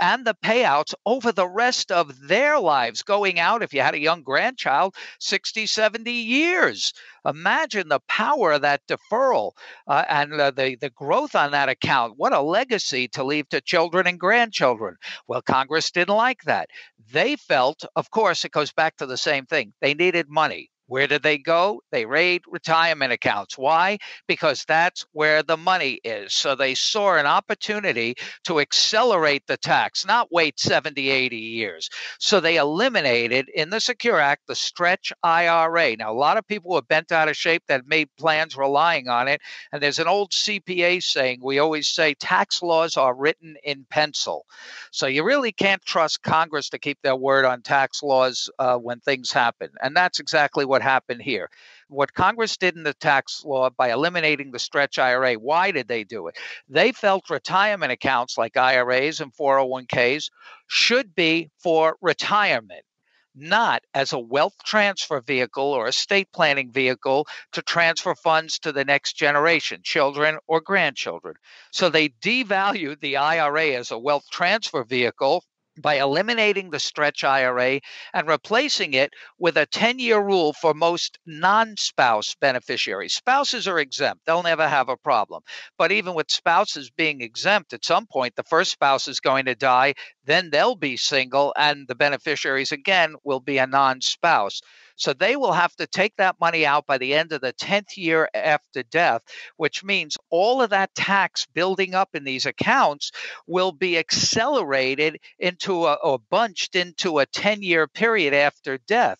and the payouts over the rest of their lives, going out, if you had a young grandchild, 60, 70 years. Imagine the power of that deferral uh, and uh, the, the growth on that account. What a legacy to leave to children and grandchildren. Well, Congress didn't like that. They felt, of course, it goes back to the same thing. They needed money. Where did they go? They raid retirement accounts. Why? Because that's where the money is. So they saw an opportunity to accelerate the tax, not wait 70, 80 years. So they eliminated in the Secure Act the stretch IRA. Now, a lot of people were bent out of shape that made plans relying on it. And there's an old CPA saying we always say tax laws are written in pencil. So you really can't trust Congress to keep their word on tax laws uh, when things happen. And that's exactly what what happened here. What Congress did in the tax law by eliminating the stretch IRA, why did they do it? They felt retirement accounts like IRAs and 401ks should be for retirement not as a wealth transfer vehicle or estate planning vehicle to transfer funds to the next generation, children or grandchildren. So they devalued the IRA as a wealth transfer vehicle by eliminating the stretch IRA and replacing it with a 10 year rule for most non spouse beneficiaries. Spouses are exempt, they'll never have a problem. But even with spouses being exempt, at some point, the first spouse is going to die, then they'll be single, and the beneficiaries again will be a non spouse. So they will have to take that money out by the end of the 10th year after death, which means all of that tax building up in these accounts will be accelerated into a, or bunched into a 10 year period after death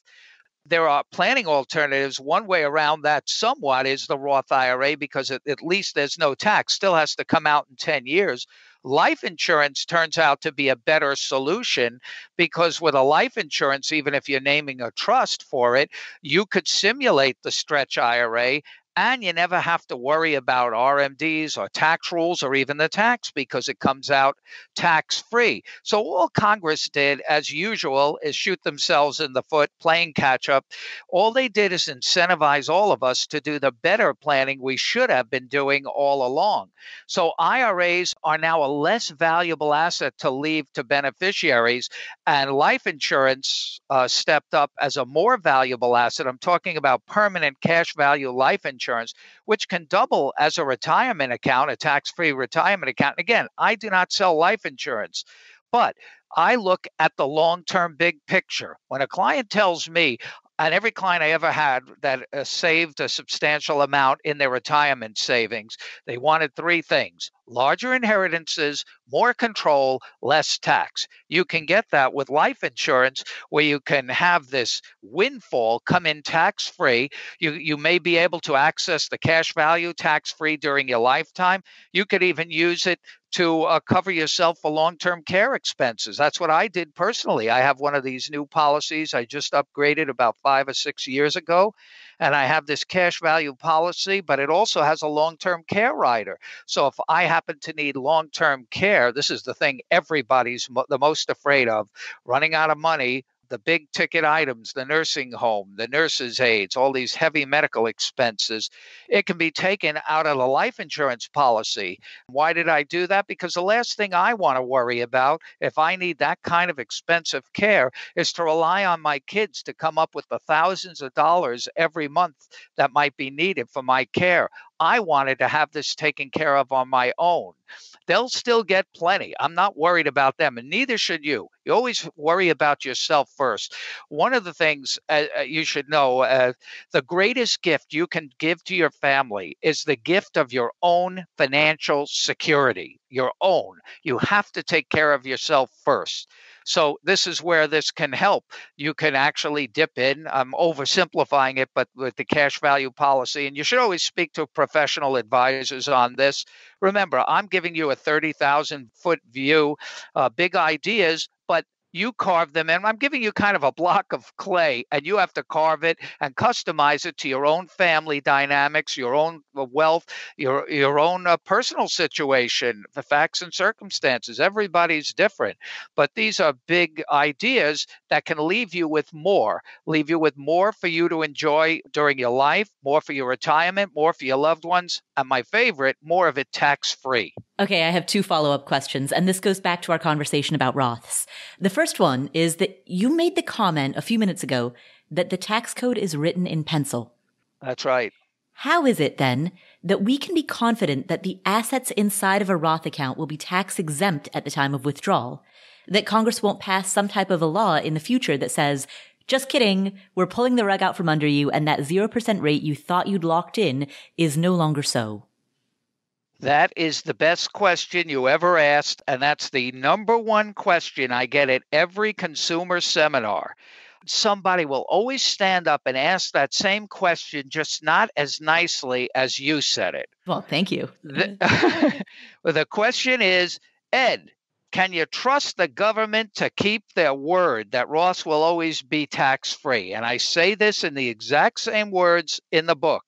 there are planning alternatives. One way around that somewhat is the Roth IRA because at, at, least there's no tax, still has to come out in 10 years. Life insurance turns out to be a better solution because with a life insurance, even if you're naming a trust for it, you could simulate the stretch IRA and you never have to worry about RMDs or tax rules or even the tax because it comes out tax free. So, all Congress did, as usual, is shoot themselves in the foot, playing catch up. All they did is incentivize all of us to do the better planning we should have been doing all along. So, IRAs are now a less valuable asset to leave to beneficiaries, and life insurance uh, stepped up as a more valuable asset. I'm talking about permanent cash value life insurance insurance, which can double as a retirement account, a tax free retirement account. Again, I do not sell life insurance, but I look at the long term big picture. When a client tells me, and every client I ever had that uh, saved a substantial amount in their retirement savings, they wanted three things larger inheritances, more control, less tax. You can get that with life insurance where you can have this windfall come in tax free. You, you may be able to access the cash value tax free during your lifetime. You could even use it to uh, cover yourself for long term care expenses. That's what I did personally. I have one of these new policies I just upgraded about five or six years ago. And I have this cash value policy, but it also has a long term care rider. So if I happen to need long term care, this is the thing everybody's mo- the most afraid of running out of money the big ticket items, the nursing home, the nurses' aides, all these heavy medical expenses, it can be taken out of the life insurance policy. Why did I do that? Because the last thing I want to worry about if I need that kind of expensive care is to rely on my kids to come up with the thousands of dollars every month that might be needed for my care. I wanted to have this taken care of on my own. They'll still get plenty. I'm not worried about them, and neither should you. You always worry about yourself first. One of the things uh, uh, you should know uh, the greatest gift you can give to your family is the gift of your own financial security. your own. You have to take care of yourself first. So this is where this can help. You can actually dip in. I'm oversimplifying it, but with the cash value policy, and you should always speak to professional advisors on this. Remember, I'm giving you a 30,000 foot view, uh, big ideas, but you carve them and i'm giving you kind of a block of clay and you have to carve it and customize it to your own family dynamics your own uh, wealth your your own uh, personal situation the facts and circumstances. Everybody's different. But these are big ideas that can leave you with more leave you with more for you to enjoy during your life more for your retirement more for your loved ones and my favorite more of it tax free Okay, I have two follow up questions, and this goes back to our conversation about Roths. The first one is that you made the comment a few minutes ago that the tax code is written in pencil. That's right. How is it then that we can be confident that the assets inside of a Roth account will be tax exempt at the time of withdrawal? That Congress won't pass some type of a law in the future that says, just kidding, we're pulling the rug out from under you and that 0% rate you thought you'd locked in is no longer so? That is the best question you ever asked. And that's the number one question I get at every consumer seminar. Somebody will always stand up and ask that same question, just not as nicely as you said it. Well, thank you. The, the question is Ed, can you trust the government to keep their word that Roths will always be tax free? And I say this in the exact same words in the book.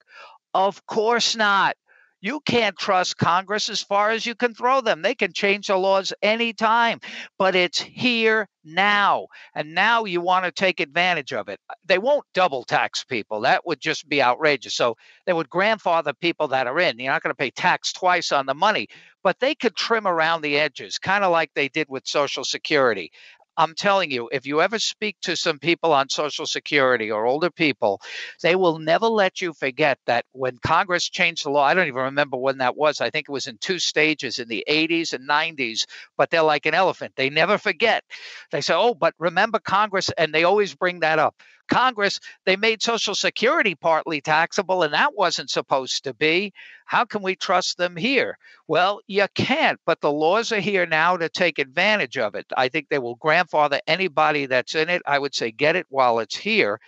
Of course not. You can't trust Congress as far as you can throw them. They can change the laws anytime, but it's here now. And now you want to take advantage of it. They won't double tax people. That would just be outrageous. So they would grandfather people that are in. You're not going to pay tax twice on the money, but they could trim around the edges, kind of like they did with Social Security. I'm telling you, if you ever speak to some people on Social Security or older people, they will never let you forget that when Congress changed the law, I don't even remember when that was. I think it was in two stages in the 80s and 90s, but they're like an elephant. They never forget. They say, oh, but remember Congress, and they always bring that up. Congress, they made Social Security partly taxable, and that wasn't supposed to be. How can we trust them here? Well, you can't, but the laws are here now to take advantage of it. I think they will grandfather anybody that's in it. I would say get it while it's here.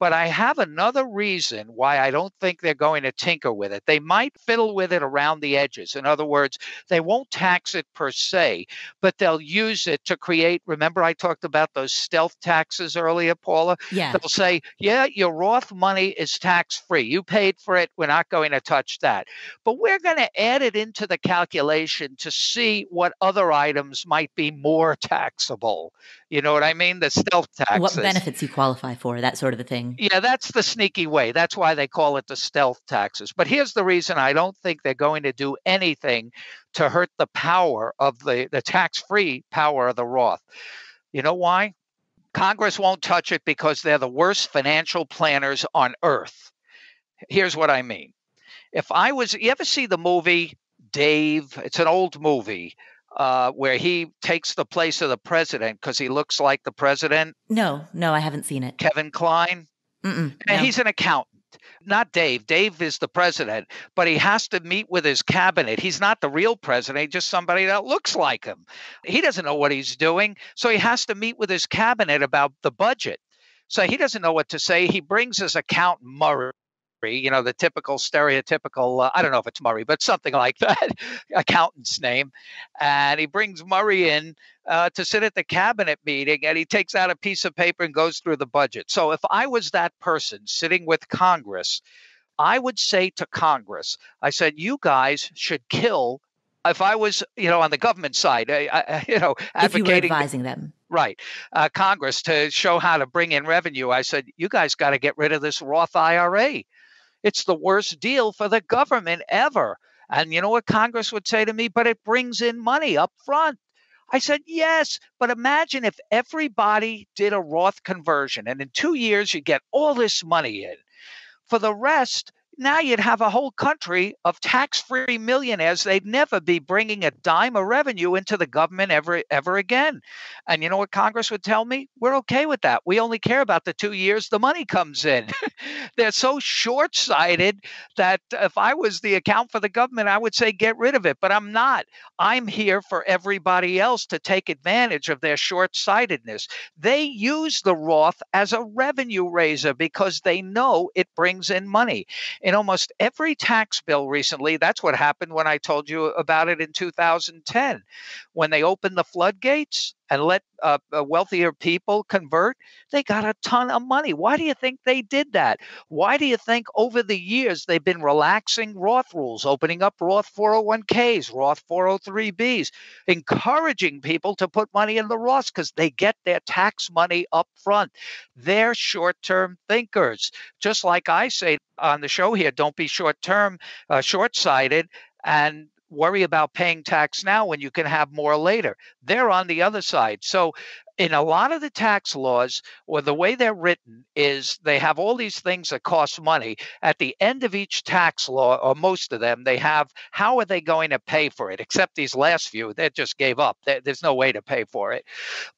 But I have another reason why I don't think they're going to tinker with it. They might fiddle with it around the edges. In other words, they won't tax it per se, but they'll use it to create. Remember, I talked about those stealth taxes earlier, Paula? Yeah. They'll say, yeah, your Roth money is tax free. You paid for it. We're not going to touch that. But we're going to add it into the calculation to see what other items might be more taxable. You know what I mean? The stealth taxes. What benefits you qualify for, that sort of a thing. Yeah, that's the sneaky way. That's why they call it the stealth taxes. But here's the reason I don't think they're going to do anything to hurt the power of the, the tax free power of the Roth. You know why? Congress won't touch it because they're the worst financial planners on earth. Here's what I mean. If I was, you ever see the movie Dave? It's an old movie uh, where he takes the place of the president because he looks like the president. No, no, I haven't seen it. Kevin Kline. Mm-mm, And no. he's an accountant. Not Dave. Dave is the president, but he has to meet with his cabinet. He's not the real president, he's just somebody that looks like him. He doesn't know what he's doing, so he has to meet with his cabinet about the budget. So he doesn't know what to say. He brings his accountant Murray, you know, the typical stereotypical, uh, I don't know if it's Murray, but something like that, accountant's name. And he brings Murray in uh, to sit at the cabinet meeting and he takes out a piece of paper and goes through the budget. So if I was that person sitting with Congress, I would say to Congress, I said, you guys should kill. If I was, you know, on the government side, I, I, you know, if you advocating advising them. right uh, congress to show how to bring in revenue i said you guys got to get rid of this roth ira it's the worst deal for the government ever. And you know what congress would say to me? But it brings in money up front. I said yes but imagine if everybody did a roth conversion and in two years you get all this money in. For the rest now you'd have a whole country of tax-free millionaires. They'd never be bringing a dime of revenue into the government ever ever again. And you know what Congress would tell me? We're okay with that. We only care about the 2 years the money comes in. They're so short-sighted that if I was the account for the government, I would say get rid of it, but I'm not. I'm here for everybody else to take advantage of their short-sightedness. They use the Roth as a revenue raiser because they know it brings in money in almost every tax bill recently. That's what happened when I told you about it in 2010. When they opened the floodgates, and let uh, uh, wealthier people convert, they got a ton of money. Why do you think they did that? Why do you think over the years they've been relaxing Roth rules, opening up Roth 401ks, Roth 403bs, encouraging people to put money in the Roths because they get their tax money up front? They're short term thinkers. Just like I say on the show here, don't be short term, uh, short sighted. And worry about paying tax now when you can have more later. They're on the other side. So in a lot of the tax laws or the way they're written is they have all these things that cost money at the end of each tax law or most of them they have how are they going to pay for it except these last few they just gave up there's no way to pay for it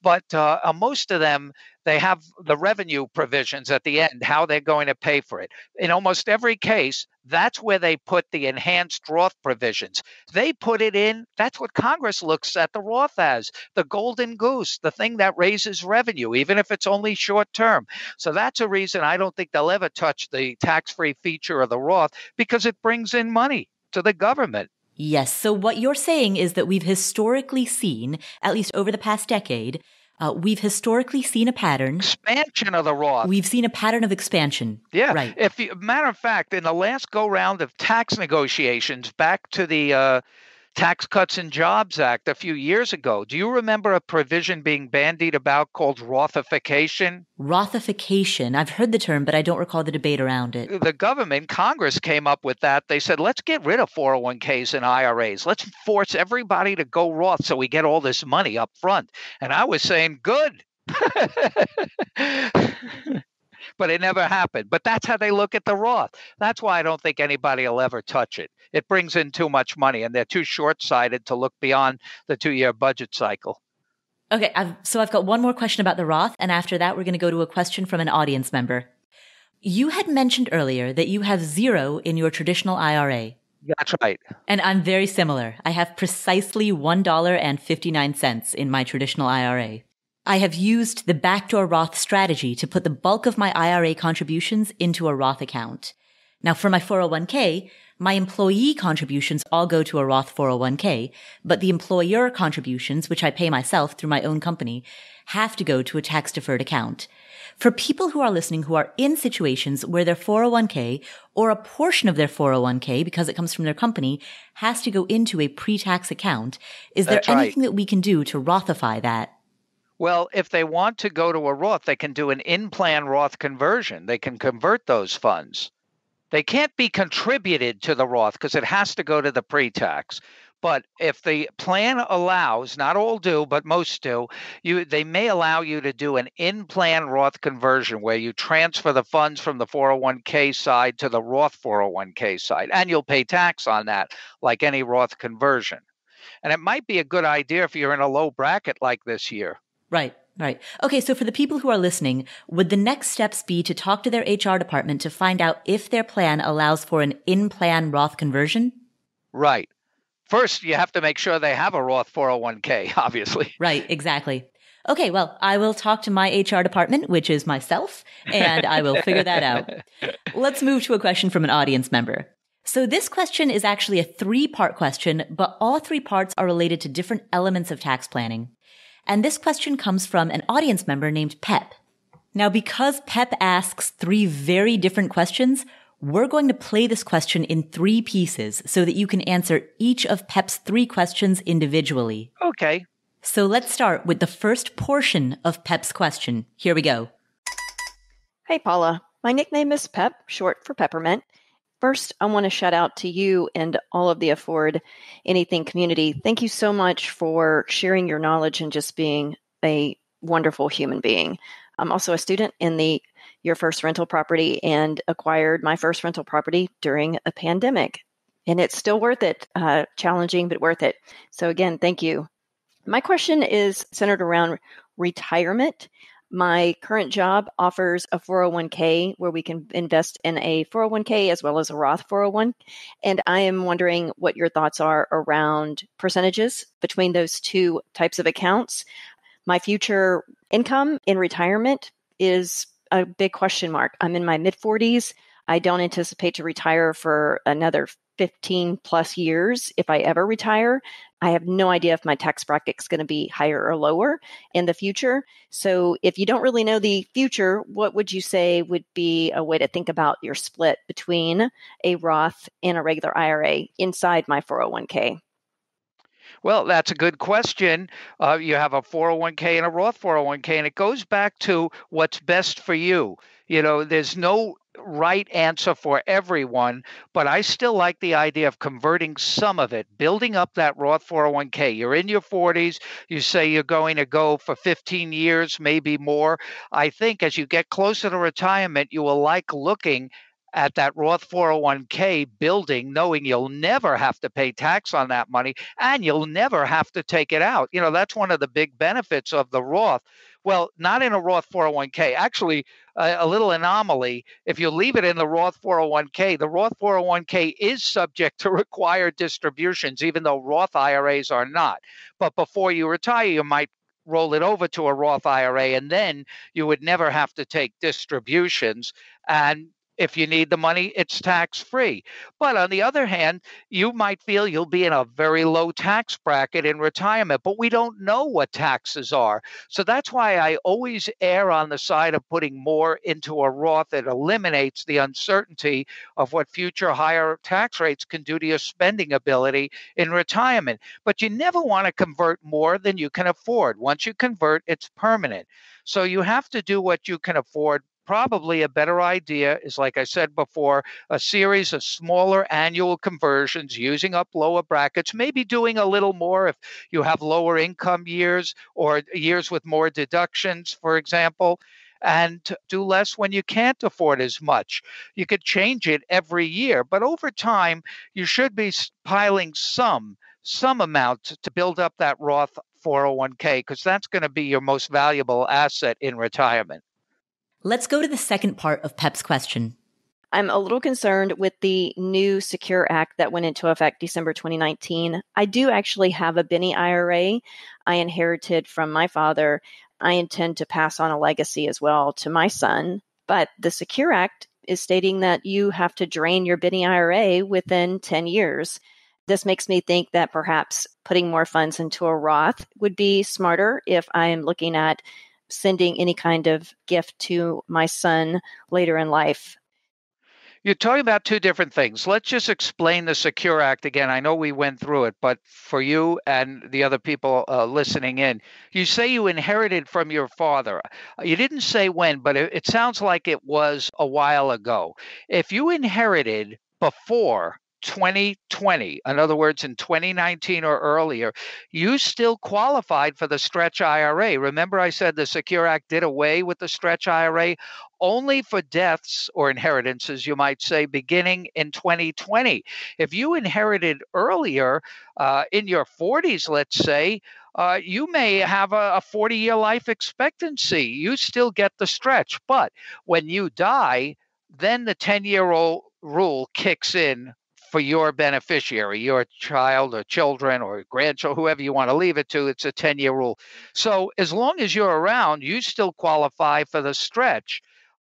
but uh, most of them they have the revenue provisions at the end, how they're going to pay for it. In almost every case, that's where they put the enhanced Roth provisions. They put it in, that's what Congress looks at the Roth as the golden goose, the thing that raises revenue, even if it's only short term. So that's a reason I don't think they'll ever touch the tax free feature of the Roth because it brings in money to the government. Yes. So what you're saying is that we've historically seen, at least over the past decade, uh, we've historically seen a pattern expansion of the Roth. We've seen a pattern of expansion. Yeah, right. If you, matter of fact, in the last go round of tax negotiations, back to the uh, Tax Cuts and Jobs Act a few years ago. Do you remember a provision being bandied about called Rothification? Rothification. I've heard the term, but I don't recall the debate around it. The government, Congress came up with that. They said, let's get rid of 401ks and IRAs. Let's force everybody to go Roth so we get all this money up front. And I was saying, good. but it never happened. But that's how they look at the Roth. That's why I don't think anybody will ever touch it. It brings in too much money, and they're too short sighted to look beyond the two year budget cycle. Okay, I've, so I've got one more question about the Roth, and after that, we're going to go to a question from an audience member. You had mentioned earlier that you have zero in your traditional IRA. That's right. And I'm very similar. I have precisely $1.59 in my traditional IRA. I have used the backdoor Roth strategy to put the bulk of my IRA contributions into a Roth account. Now for my 401k, my employee contributions all go to a Roth 401k, but the employer contributions, which I pay myself through my own company, have to go to a tax deferred account. For people who are listening who are in situations where their 401k or a portion of their 401k, because it comes from their company, has to go into a pre-tax account, is That's there anything right. that we can do to Rothify that? Well, if they want to go to a Roth, they can do an in plan Roth conversion. They can convert those funds. They can't be contributed to the Roth because it has to go to the pre tax. But if the plan allows, not all do, but most do, you they may allow you to do an in-plan Roth conversion where you transfer the funds from the 401k side to the Roth 401k side, and you'll pay tax on that, like any Roth conversion. And it might be a good idea if you're in a low bracket like this year. Right. Right. Okay. So for the people who are listening, would the next steps be to talk to their HR department to find out if their plan allows for an in-plan Roth conversion? Right. First, you have to make sure they have a Roth 401k, obviously. Right. Exactly. Okay. Well, I will talk to my HR department, which is myself, and I will figure that out. Let's move to a question from an audience member. So this question is actually a three part question, but all three parts are related to different elements of tax planning. And this question comes from an audience member named Pep. Now, because Pep asks three very different questions, we're going to play this question in three pieces so that you can answer each of Pep's three questions individually. Okay. So let's start with the first portion of Pep's question. Here we go. Hey, Paula. My nickname is Pep, short for peppermint. First, I want to shout out to you and all of the Afford Anything community. Thank you so much for sharing your knowledge and just being a wonderful human being. I'm also a student in the your first rental property and acquired my first rental property during a pandemic. And it's still worth it, uh, challenging, but worth it. So, again, thank you. My question is centered around retirement. My current job offers a 401k where we can invest in a 401k as well as a Roth 401. And I am wondering what your thoughts are around percentages between those two types of accounts. My future income in retirement is a big question mark. I'm in my mid 40s. I don't anticipate to retire for another 15 plus years if I ever retire. I have no idea if my tax bracket is going to be higher or lower in the future. So, if you don't really know the future, what would you say would be a way to think about your split between a Roth and a regular IRA inside my 401k? Well, that's a good question. Uh, you have a 401k and a Roth 401k, and it goes back to what's best for you. You know, there's no right answer for everyone, but I still like the idea of converting some of it, building up that Roth 401k. You're in your 40s, you say you're going to go for 15 years, maybe more. I think as you get closer to retirement, you will like looking at that Roth 401k building, knowing you'll never have to pay tax on that money and you'll never have to take it out. You know, that's one of the big benefits of the Roth. Well, not in a Roth 401k. Actually, a, little anomaly. If you leave it in the Roth 401k, the Roth 401k is subject to required distributions, even though Roth IRAs are not. But before you retire, you might roll it over to a Roth IRA, and then you would never have to take distributions. And if you need the money, it's tax free. But on the other hand, you might feel you'll be in a very low tax bracket in retirement, but we don't know what taxes are. So that's why I always err on the side of putting more into a Roth that eliminates the uncertainty of what future higher tax rates can do to your spending ability in retirement. But you never want to convert more than you can afford. Once you convert, it's permanent. So you have to do what you can afford probably a better idea is, like I said before, a series of smaller annual conversions using up lower brackets, maybe doing a little more if you have lower income years or years with more deductions, for example and do less when you can't afford as much. You could change it every year, but over time, you should be piling some some amount to build up that Roth 401k because that's going to be your most valuable asset in retirement. Let's go to the second part of Pep's question. I'm a little concerned with the new Secure Act that went into effect December 2019. I do actually have a Benny IRA I inherited from my father. I intend to pass on a legacy as well to my son. But the Secure Act is stating that you have to drain your Benny IRA within 10 years. This makes me think that perhaps putting more funds into a Roth would be smarter if I am looking at sending any kind of gift to my son later in life. You're talking about two different things. Let's just explain the Secure Act again. I know we went through it, but for you and the other people uh, listening in, you say you inherited from your father. You didn't say when, but it, it sounds like it was a while ago. If you inherited before 2020, in other words, in 2019 or earlier, you still qualified for the stretch IRA. Remember, I said the Secure Act did away with the stretch IRA only for deaths or inheritances, you might say, beginning in 2020. If you inherited earlier uh, in your 40s, let's say, uh, you may have a 40 year life expectancy. You still get the stretch. But when you die, then the 10 year old rule kicks in for your beneficiary, your child or children or grandchildren, whoever you want to leave it to. It's a 10 year rule. So as long as you're around, you still qualify for the stretch.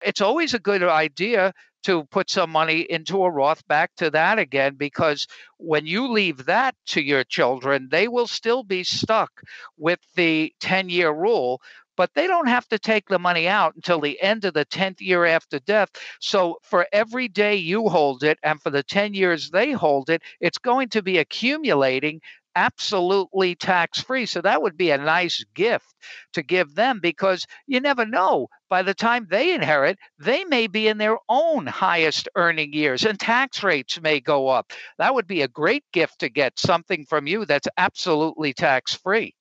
It's always a good idea to put some money into a Roth back to that again because when you leave that to your children, they will still be stuck with the 10 year rule but they don't have to take the money out until the end of the 10th year after death. So for every day you hold it and for the 10 years they hold it, it's going to be accumulating absolutely tax free. So that would be a nice gift to give them because you never know. By the time they inherit, they may be in their own highest earning years and tax rates may go up. That would be a great gift to get something from you that's absolutely tax free.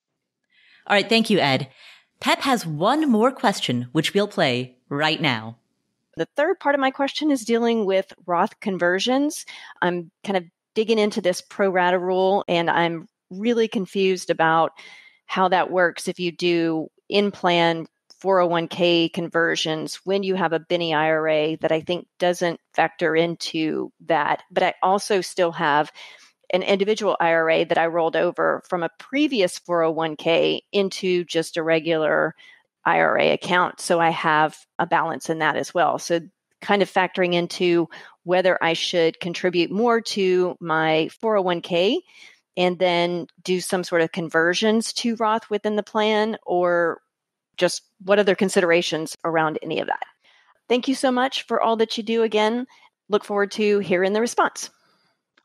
All right. Thank you, Ed. Pep has one more question, which we'll play right now. The third part of my question is dealing with Roth conversions. I'm kind of digging into this pro rata rule, and I'm really confused about how that works if you do in plan 401k conversions when you have a Benny IRA that I think doesn't factor into that. But I also still have an individual IRA that I rolled over from a previous 401k into just a regular IRA account. So I have a balance in that as well. So kind of factoring into whether I should contribute more to my 401k and then do some sort of conversions to Roth within the plan or just what other considerations around any of that. Thank you so much for all that you do again. Look forward to hearing the response.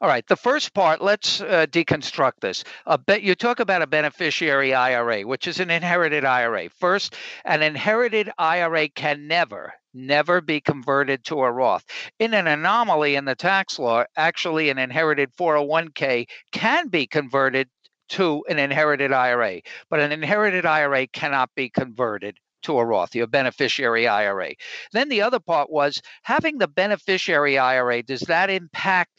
All right, the first part, let's uh, deconstruct this. A you talk about a beneficiary IRA, which is an inherited IRA. First, an inherited IRA can never, never be converted to a Roth. In an anomaly in the tax law, actually, an inherited 401k can be converted to an inherited IRA, but an inherited IRA cannot be converted to a Roth, your beneficiary IRA. Then the other part was having the beneficiary IRA, does that impact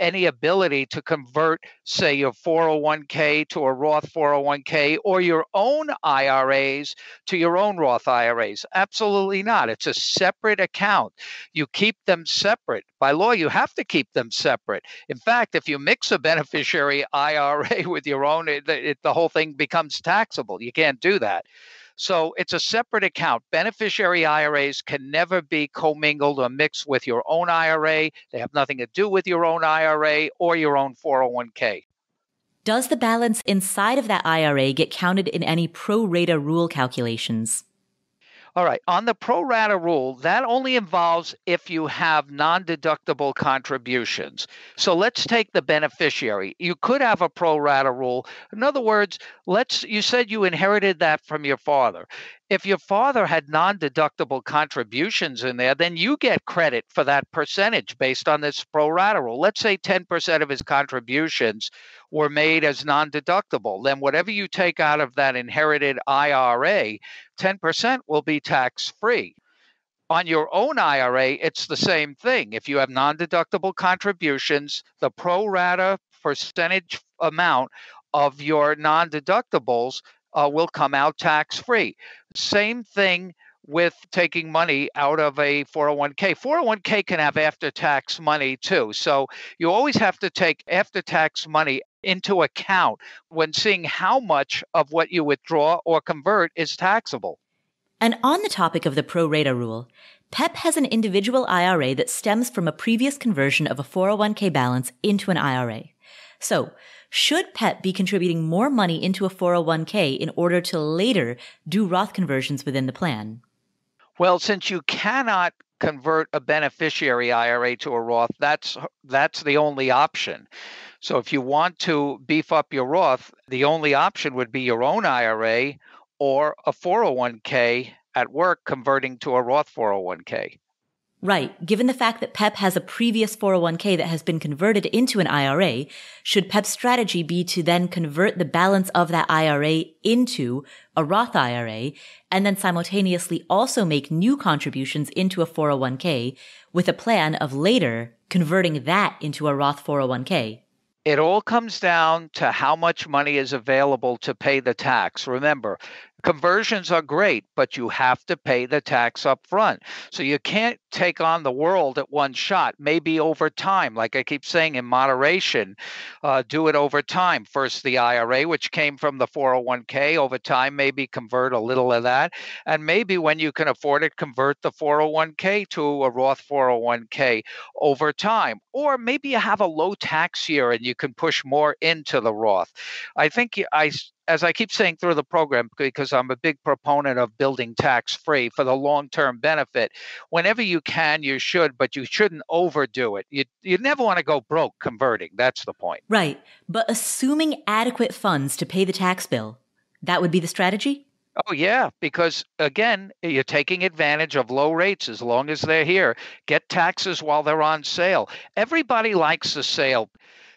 any ability to convert, say, your 401k to a Roth 401k or your own IRAs to your own Roth IRAs? Absolutely not. It's a separate account. You keep them separate. By law, you have to keep them separate. In fact, if you mix a beneficiary IRA with your own, it, it, the whole thing becomes taxable. You can't do that. So it's a separate account. Beneficiary IRAs can never be commingled or mixed with your own IRA. They have nothing to do with your own IRA or your own 401k. Does the balance inside of that IRA get counted in any pro rata rule calculations? All right. On the pro rata rule, that only involves if you have non deductible contributions. So let's take the beneficiary. You could have a pro rata rule. In other words, let's you said you inherited that from your father if your father had non-deductible contributions in there, then you get credit for that percentage based on this pro rata rule. Let's say 10% of his contributions were made as non-deductible. Then whatever you take out of that inherited IRA, 10% will be tax-free. On your own IRA, it's the same thing. If you have non-deductible contributions, the pro rata percentage amount of your non-deductibles uh, will come out tax free. Same thing with taking money out of a 401k. 401k can have after tax money too. So you always have to take after tax money into account when seeing how much of what you withdraw or convert is taxable. And on the topic of the pro rata rule, PEP has an individual IRA that stems from a previous conversion of a 401k balance into an IRA. So should PEP be contributing more money into a 401k in order to later do Roth conversions within the plan? Well, since you cannot convert a beneficiary IRA to a Roth, that's that's the only option. So if you want to beef up your Roth, the only option would be your own IRA or a 401k at work converting to a Roth 401k. Right. Given the fact that PEP has a previous 401k that has been converted into an IRA, should PEP's strategy be to then convert the balance of that IRA into a Roth IRA and then simultaneously also make new contributions into a 401k with a plan of later converting that into a Roth 401k? It all comes down to how much money is available to pay the tax. Remember, Conversions are great, but you have to pay the tax up front. So you can't take on the world at one shot. Maybe over time, like I keep saying, in moderation, uh, do it over time. First, the IRA, which came from the 401k, over time, maybe convert a little of that. And maybe when you can afford it, convert the 401k to a Roth 401k over time. Or maybe you have a low tax year and you can push more into the Roth. I think I as I keep saying through the program, because I'm a big proponent of building tax free for the long term benefit, whenever you can, you should, but you shouldn't overdo it. You, you never want to go broke converting. That's the point. Right. But assuming adequate funds to pay the tax bill, that would be the strategy? Oh, yeah, because again, you're taking advantage of low rates as long as they're here. Get taxes while they're on sale. Everybody likes a sale.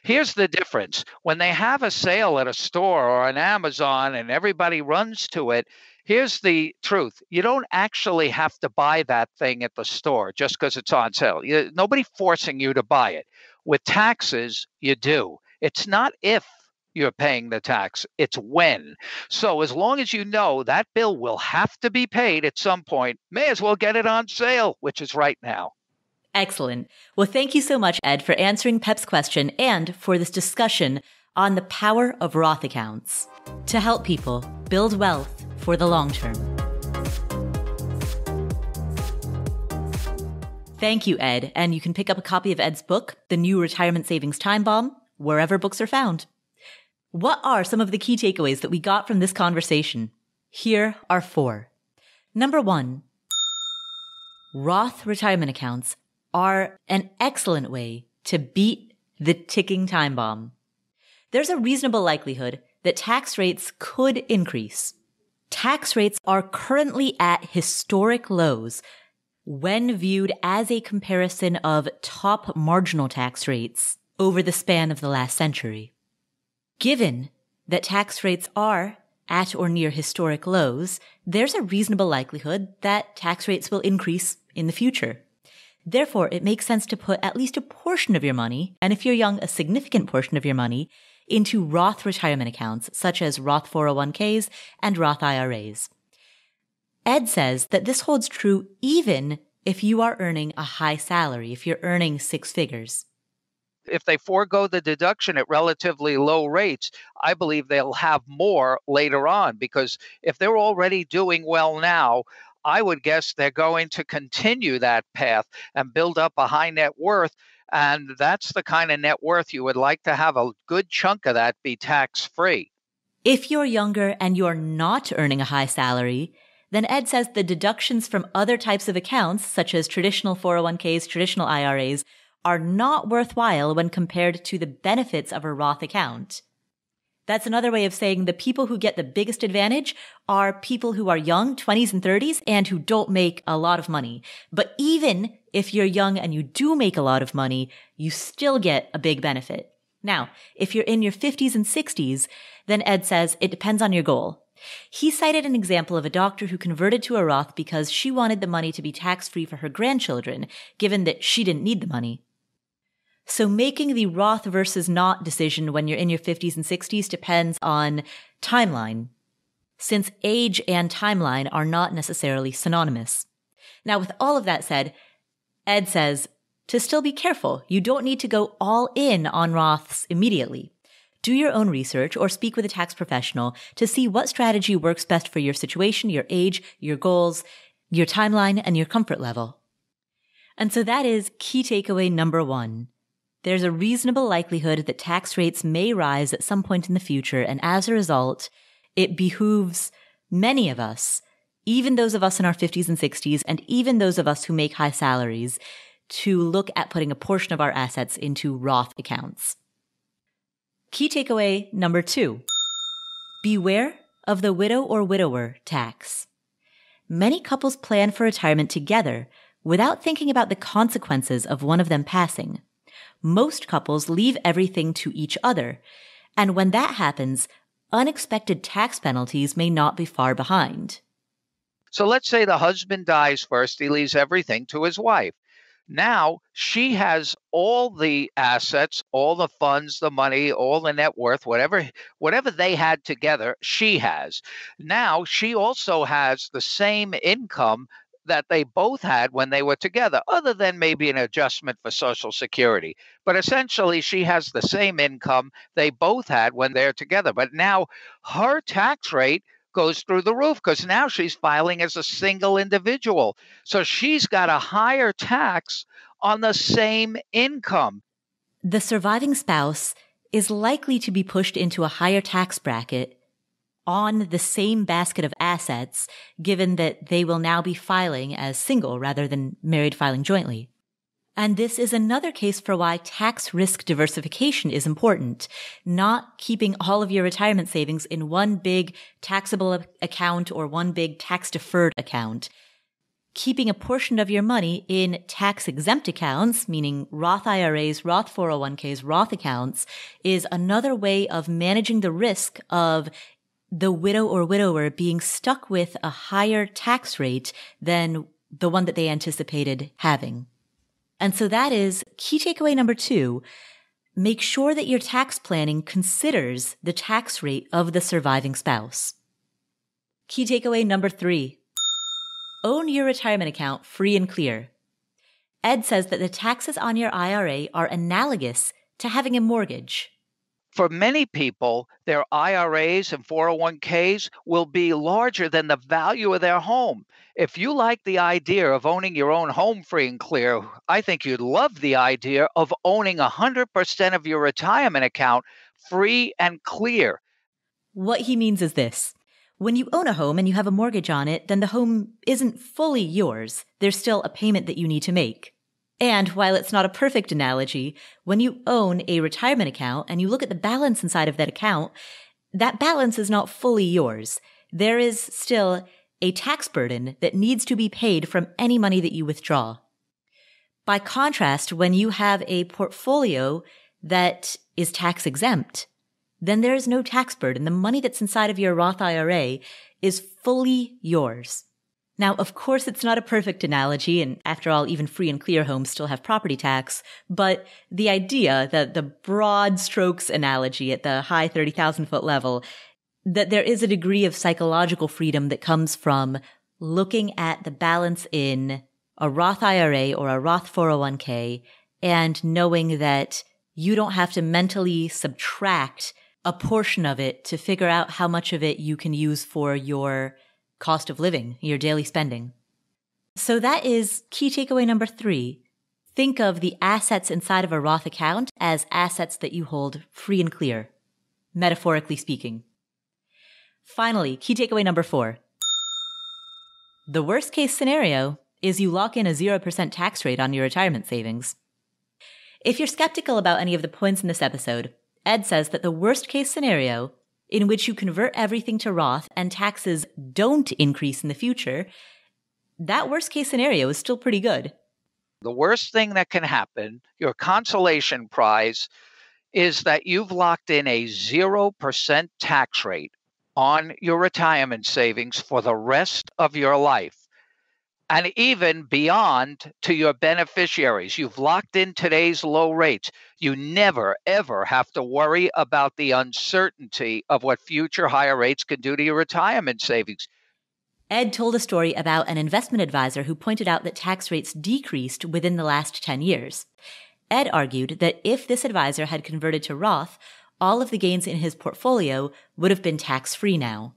Here's the difference when they have a sale at a store or on Amazon and everybody runs to it, Here's the truth you don't actually have to buy that thing at the store just because it's on sale. You, nobody forcing you to buy it. With taxes, you do. It's not if you're paying the tax, it's when. So as long as you know that bill will have to be paid at some point, may as well get it on sale, which is right now. Excellent. Well, thank you so much, Ed, for answering Pep's question and for this discussion on the power of Roth accounts to help people build wealth for the long term. Thank you, Ed. And you can pick up a copy of Ed's book, The New Retirement Savings Time Bomb, wherever books are found. What are some of the key takeaways that we got from this conversation? Here are four. Number one, Roth retirement accounts are an excellent way to beat the ticking time bomb. There's a reasonable likelihood that tax rates could increase. Tax rates are currently at historic lows when viewed as a comparison of top marginal tax rates over the span of the last century. Given that tax rates are at or near historic lows, there's a reasonable likelihood that tax rates will increase in the future. Therefore, it makes sense to put at least a portion of your money, and if you're young, a significant portion of your money, into Roth retirement accounts, such as Roth 401ks and Roth IRAs. Ed says that this holds true even if you are earning a high salary, if you're earning six figures. If they forego the deduction at relatively low rates, I believe they'll have more later on because if they're already doing well now, I would guess they're going to continue that path and build up a high net worth. And that's the kind of net worth you would like to have a good chunk of that be tax free. If you're younger and you're not earning a high salary, then Ed says the deductions from other types of accounts, such as traditional 401ks, traditional IRAs, are not worthwhile when compared to the benefits of a Roth account. That's another way of saying the people who get the biggest advantage are people who are young, 20s and 30s, and who don't make a lot of money. But even if you're young and you do make a lot of money, you still get a big benefit. Now, if you're in your 50s and 60s, then Ed says it depends on your goal. He cited an example of a doctor who converted to a Roth because she wanted the money to be tax free for her grandchildren, given that she didn't need the money. So making the Roth versus not decision when you're in your 50s and 60s depends on timeline, since age and timeline are not necessarily synonymous. Now, with all of that said, Ed says to still be careful. You don't need to go all in on Roths immediately. Do your own research or speak with a tax professional to see what strategy works best for your situation, your age, your goals, your timeline, and your comfort level. And so that is key takeaway number one there's a reasonable likelihood that tax rates may rise at some point in the future. And as a result, it behooves many of us, even those of us in our 50s and 60s, and even those of us who make high salaries, to look at putting a portion of our assets into Roth accounts. Key takeaway number two beware of the widow or widower tax. Many couples plan for retirement together without thinking about the consequences of one of them passing most couples leave everything to each other. And when that happens, unexpected tax penalties may not be far behind. So let's say the husband dies first, he leaves everything to his wife. Now she has all the assets, all the funds, the money, all the net worth, whatever whatever they had together, she has. Now she also has the same income that they both had when they were together, other than maybe an adjustment for Social Security. But essentially, she has the same income they both had when they're together. But now her tax rate goes through the roof because now she's filing as a single individual. So she's got a higher tax on the same income. The surviving spouse is likely to be pushed into a higher tax bracket on the same basket of assets, given that they will now be filing as single rather than married filing jointly. And this is another case for why tax risk diversification is important. Not keeping all of your retirement savings in one big taxable account or one big tax deferred account. Keeping a portion of your money in tax exempt accounts, meaning Roth IRAs, Roth 401ks, Roth accounts, is another way of managing the risk of the widow or widower being stuck with a higher tax rate than the one that they anticipated having. And so that is key takeaway number two. Make sure that your tax planning considers the tax rate of the surviving spouse. Key takeaway number three. Own your retirement account free and clear. Ed says that the taxes on your IRA are analogous to having a mortgage. For many people, their IRAs and 401ks will be larger than the value of their home. If you like the idea of owning your own home free and clear, I think you'd love the idea of owning 100% of your retirement account free and clear. What he means is this. When you own a home and you have a mortgage on it, then the home isn't fully yours. There's still a payment that you need to make. And while it's not a perfect analogy, when you own a retirement account and you look at the balance inside of that account, that balance is not fully yours. There is still a tax burden that needs to be paid from any money that you withdraw. By contrast, when you have a portfolio that is tax exempt, then there is no tax burden. The money that's inside of your Roth IRA is fully yours. Now, of course, it's not a perfect analogy, and after all, even free and clear homes still have property tax, but the idea that the broad strokes analogy at the high 30,000 foot level, that there is a degree of psychological freedom that comes from looking at the balance in a Roth IRA or a Roth 401k and knowing that you don't have to mentally subtract a portion of it to figure out how much of it you can use for your cost of living, your daily spending. So that is key takeaway number three. Think of the assets inside of a Roth account as assets that you hold free and clear, metaphorically speaking. Finally, key takeaway number four. The worst case scenario is you lock in a 0% tax rate on your retirement savings. If you're skeptical about any of the points in this episode, Ed says that the worst case scenario in which you convert everything to Roth and taxes don't increase in the future, that worst case scenario is still pretty good. The worst thing that can happen, your consolation prize, is that you've locked in a 0% tax rate on your retirement savings for the rest of your life and even beyond to your beneficiaries. You've locked in today's low rates. You never, ever have to worry about the uncertainty of what future higher rates can do to your retirement savings. Ed told a story about an investment advisor who pointed out that tax rates decreased within the last 10 years. Ed argued that if this advisor had converted to Roth, all of the gains in his portfolio would have been tax free now.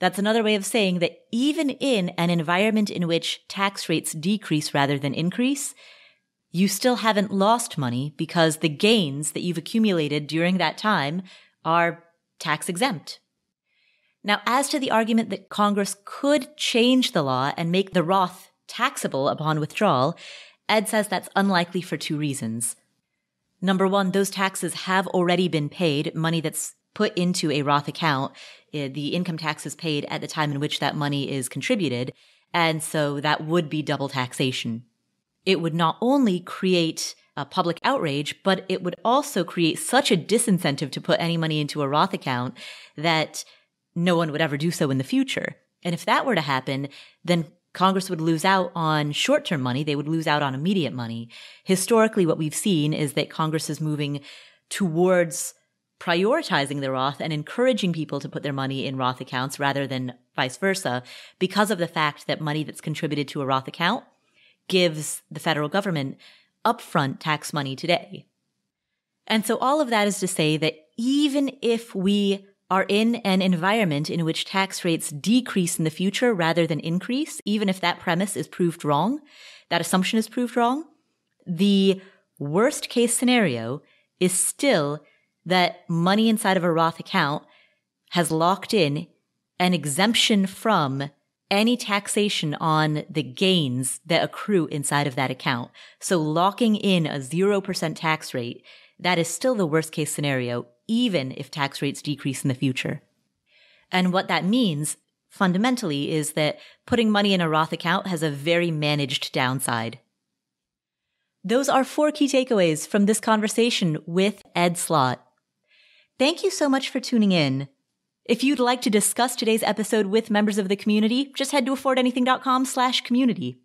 That's another way of saying that even in an environment in which tax rates decrease rather than increase, you still haven't lost money because the gains that you've accumulated during that time are tax exempt. Now, as to the argument that Congress could change the law and make the Roth taxable upon withdrawal, Ed says that's unlikely for two reasons. Number one, those taxes have already been paid, money that's put into a Roth account, Eh, the income tax is paid at the time in which that money is contributed. And so that would be double taxation. It would not only create a public outrage, but it would also create such a disincentive to put any money into a Roth account that no one would ever do so in the future. And if that were to happen, then Congress would lose out on short term money. They would lose out on immediate money. Historically, what we've seen is that Congress is moving towards prioritizing the Roth and encouraging people to put their money in Roth accounts rather than vice versa because of the fact that money that's contributed to a Roth account gives the federal government upfront tax money today. And so all of that is to say that even if we are in an environment in which tax rates decrease in the future rather than increase, even if that premise is proved wrong, that assumption is proved wrong, the worst case scenario is still that money inside of a Roth account has locked in an exemption from any taxation on the gains that accrue inside of that account. So locking in a 0% tax rate, that is still the worst case scenario, even if tax rates decrease in the future. And what that means fundamentally is that putting money in a Roth account has a very managed downside. Those are four key takeaways from this conversation with Ed Slott. Thank you so much for tuning in. If you'd like to discuss today's episode with members of the community, just head to affordanything.com slash community.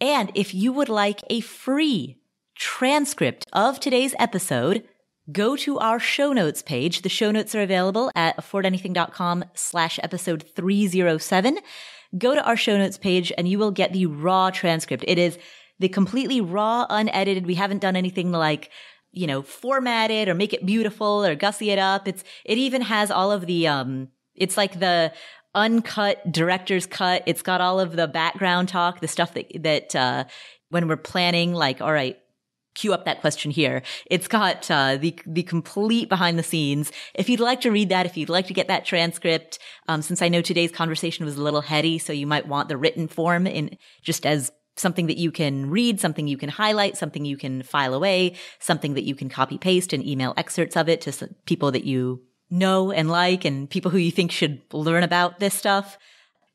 And if you would like a free transcript of today's episode, go to our show notes page. The show notes are available at affordanything.com slash episode 307. Go to our show notes page and you will get the raw transcript. It is the completely raw, unedited. We haven't done anything like you know, format it or make it beautiful or gussy it up. It's, it even has all of the, um, it's like the uncut director's cut. It's got all of the background talk, the stuff that, that, uh, when we're planning, like, all right, cue up that question here. It's got uh, the the complete behind the scenes. If you'd like to read that, if you'd like to get that transcript, um, since I know today's conversation was a little heady, so you might want the written form in just as something that you can read, something you can highlight, something you can file away, something that you can copy paste and email excerpts of it to people that you know and like and people who you think should learn about this stuff.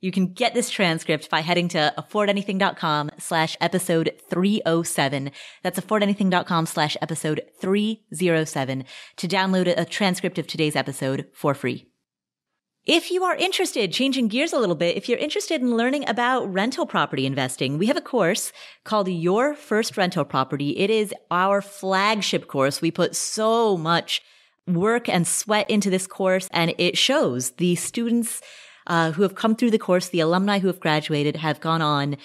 You can get this transcript by heading to affordanything.com slash episode 307. That's affordanything.com slash episode 307 to download a transcript of today's episode for free. If you are interested, changing gears a little bit, if you're interested in learning about rental property investing, we have a course called Your First Rental Property. It is our flagship course. We put so much work and sweat into this course and it shows the students uh, who have come through the course, the alumni who have graduated have gone on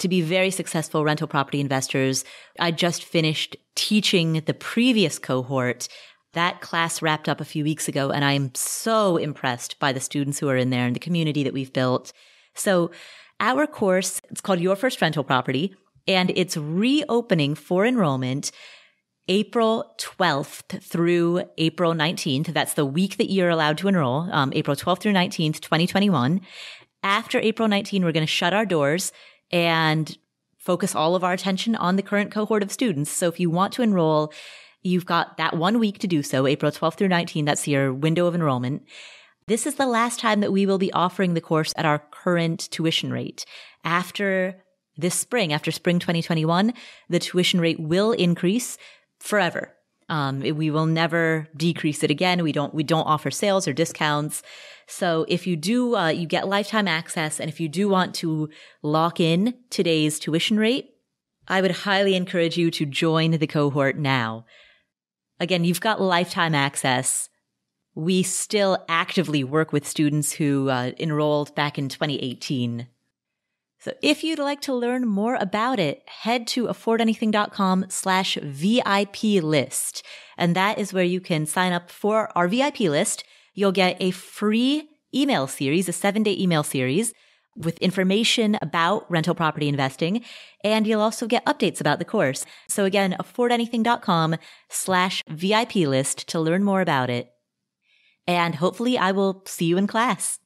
to be very successful rental property investors. I just finished teaching the previous cohort that class wrapped up a few weeks ago, and I am so impressed by the students who are in there and the community that we've built. So our course, it's called Your First Rental Property, and it's reopening for enrollment April 12th through April 19th. That's the week that you're allowed to enroll, um, April 12th through 19th, 2021. After April 19, we're going to shut our doors and focus all of our attention on the current cohort of students. So if you want to enroll, You've got that one week to do so, April 12th through 19th. That's your window of enrollment. This is the last time that we will be offering the course at our current tuition rate. After this spring, after spring 2021, the tuition rate will increase forever. Um, we will never decrease it again. We don't, we don't offer sales or discounts. So if you do, uh, you get lifetime access. And if you do want to lock in today's tuition rate, I would highly encourage you to join the cohort now. Again, you've got lifetime access. We still actively work with students who uh, enrolled back in 2018. So if you'd like to learn more about it, head to affordanything.com slash VIP list. And that is where you can sign up for our VIP list. You'll get a free email series, a seven day email series with information about rental property investing. And you'll also get updates about the course. So again, affordanything.com slash VIP list to learn more about it. And hopefully I will see you in class.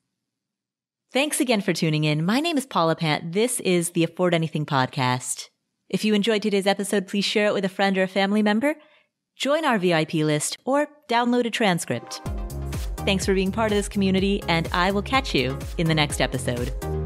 Thanks again for tuning in. My name is Paula Pant. This is the Afford Anything podcast. If you enjoyed today's episode, please share it with a friend or a family member, join our VIP list, or download a transcript. Thanks for being part of this community, and I will catch you in the next episode.